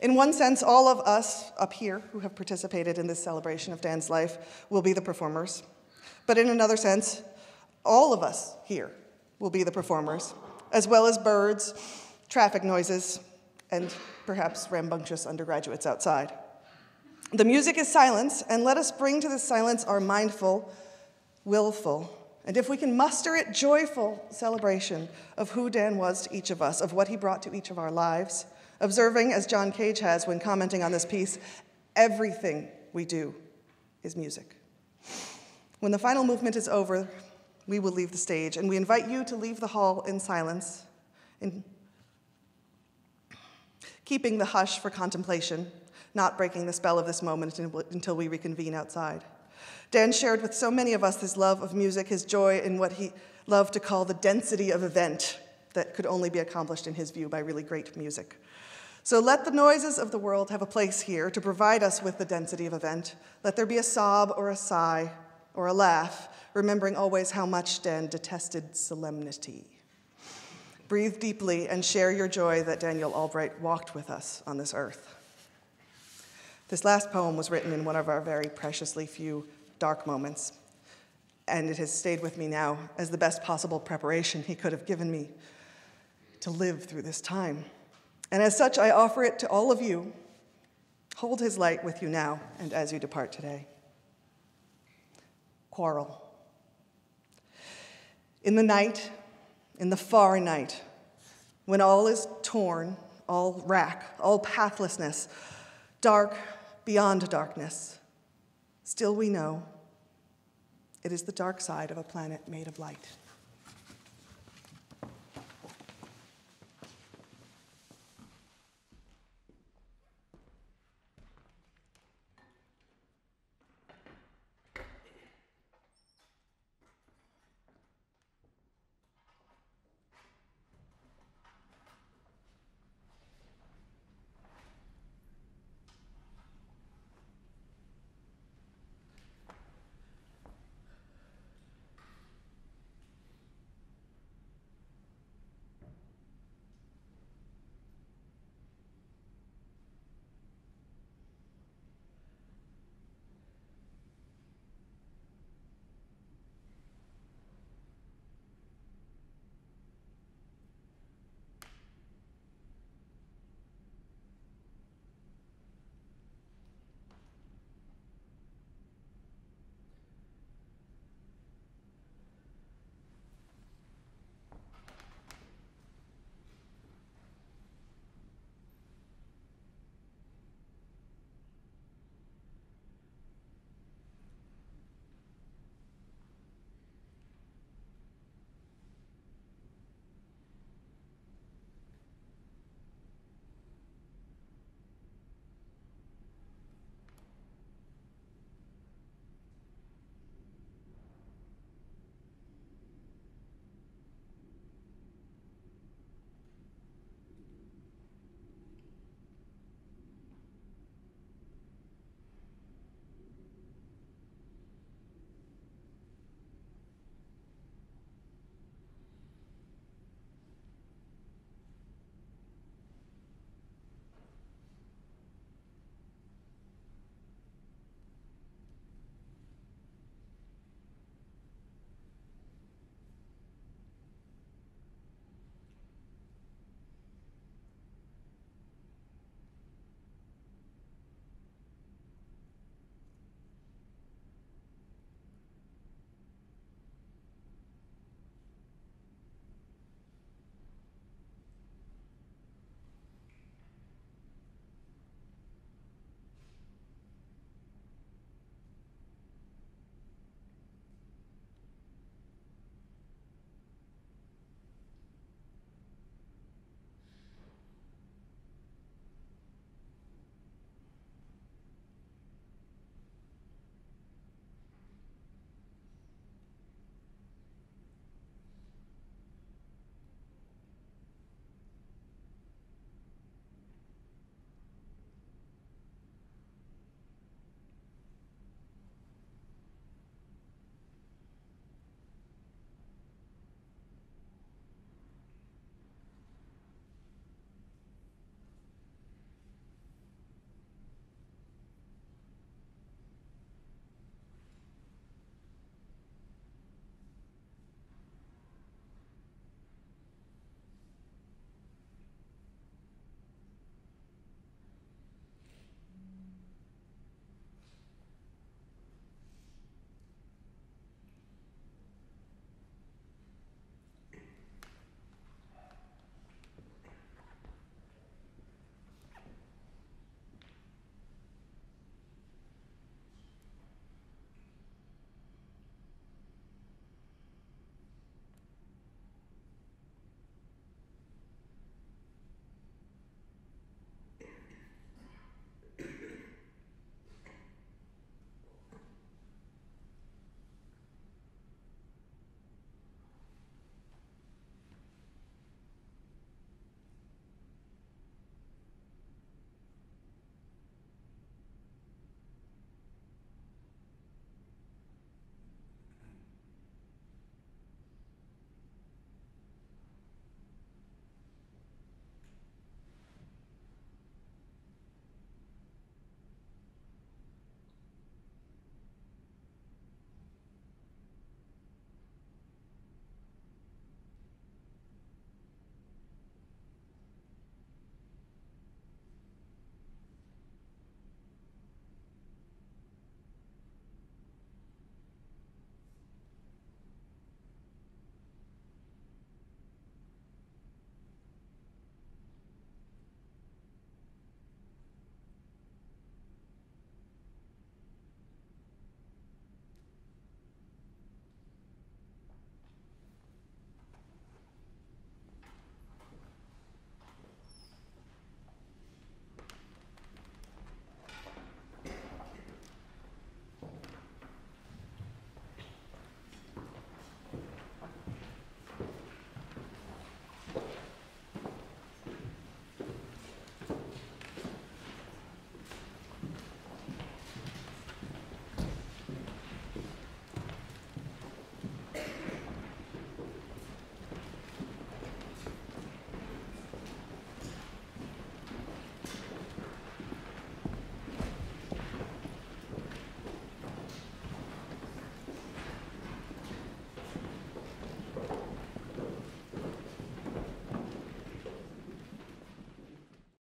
In one sense, all of us up here who have participated in this celebration of Dan's life will be the performers. But in another sense, all of us here will be the performers, as well as birds, traffic noises, and perhaps rambunctious undergraduates outside. The music is silence, and let us bring to this silence our mindful, willful, and if we can muster it, joyful celebration of who Dan was to each of us, of what he brought to each of our lives, observing, as John Cage has when commenting on this piece, everything we do is music. When the final movement is over, we will leave the stage, and we invite you to leave the hall in silence, in keeping the hush for contemplation not breaking the spell of this moment until we reconvene outside. Dan shared with so many of us his love of music, his joy in what he loved to call the density of event that could only be accomplished, in his view, by really great music. So let the noises of the world have a place here to provide us with the density of event. Let there be a sob or a sigh or a laugh, remembering always how much Dan detested solemnity. Breathe deeply and share your joy that Daniel Albright walked with us on this earth. This last poem was written in one of our very preciously few dark moments, and it has stayed with me now as the best possible preparation he could have given me to live through this time. And as such, I offer it to all of you. Hold his light with you now and as you depart today. Quarrel. In the night, in the far night, when all is torn, all rack, all pathlessness, dark beyond darkness, still we know it is the dark side of a planet made of light.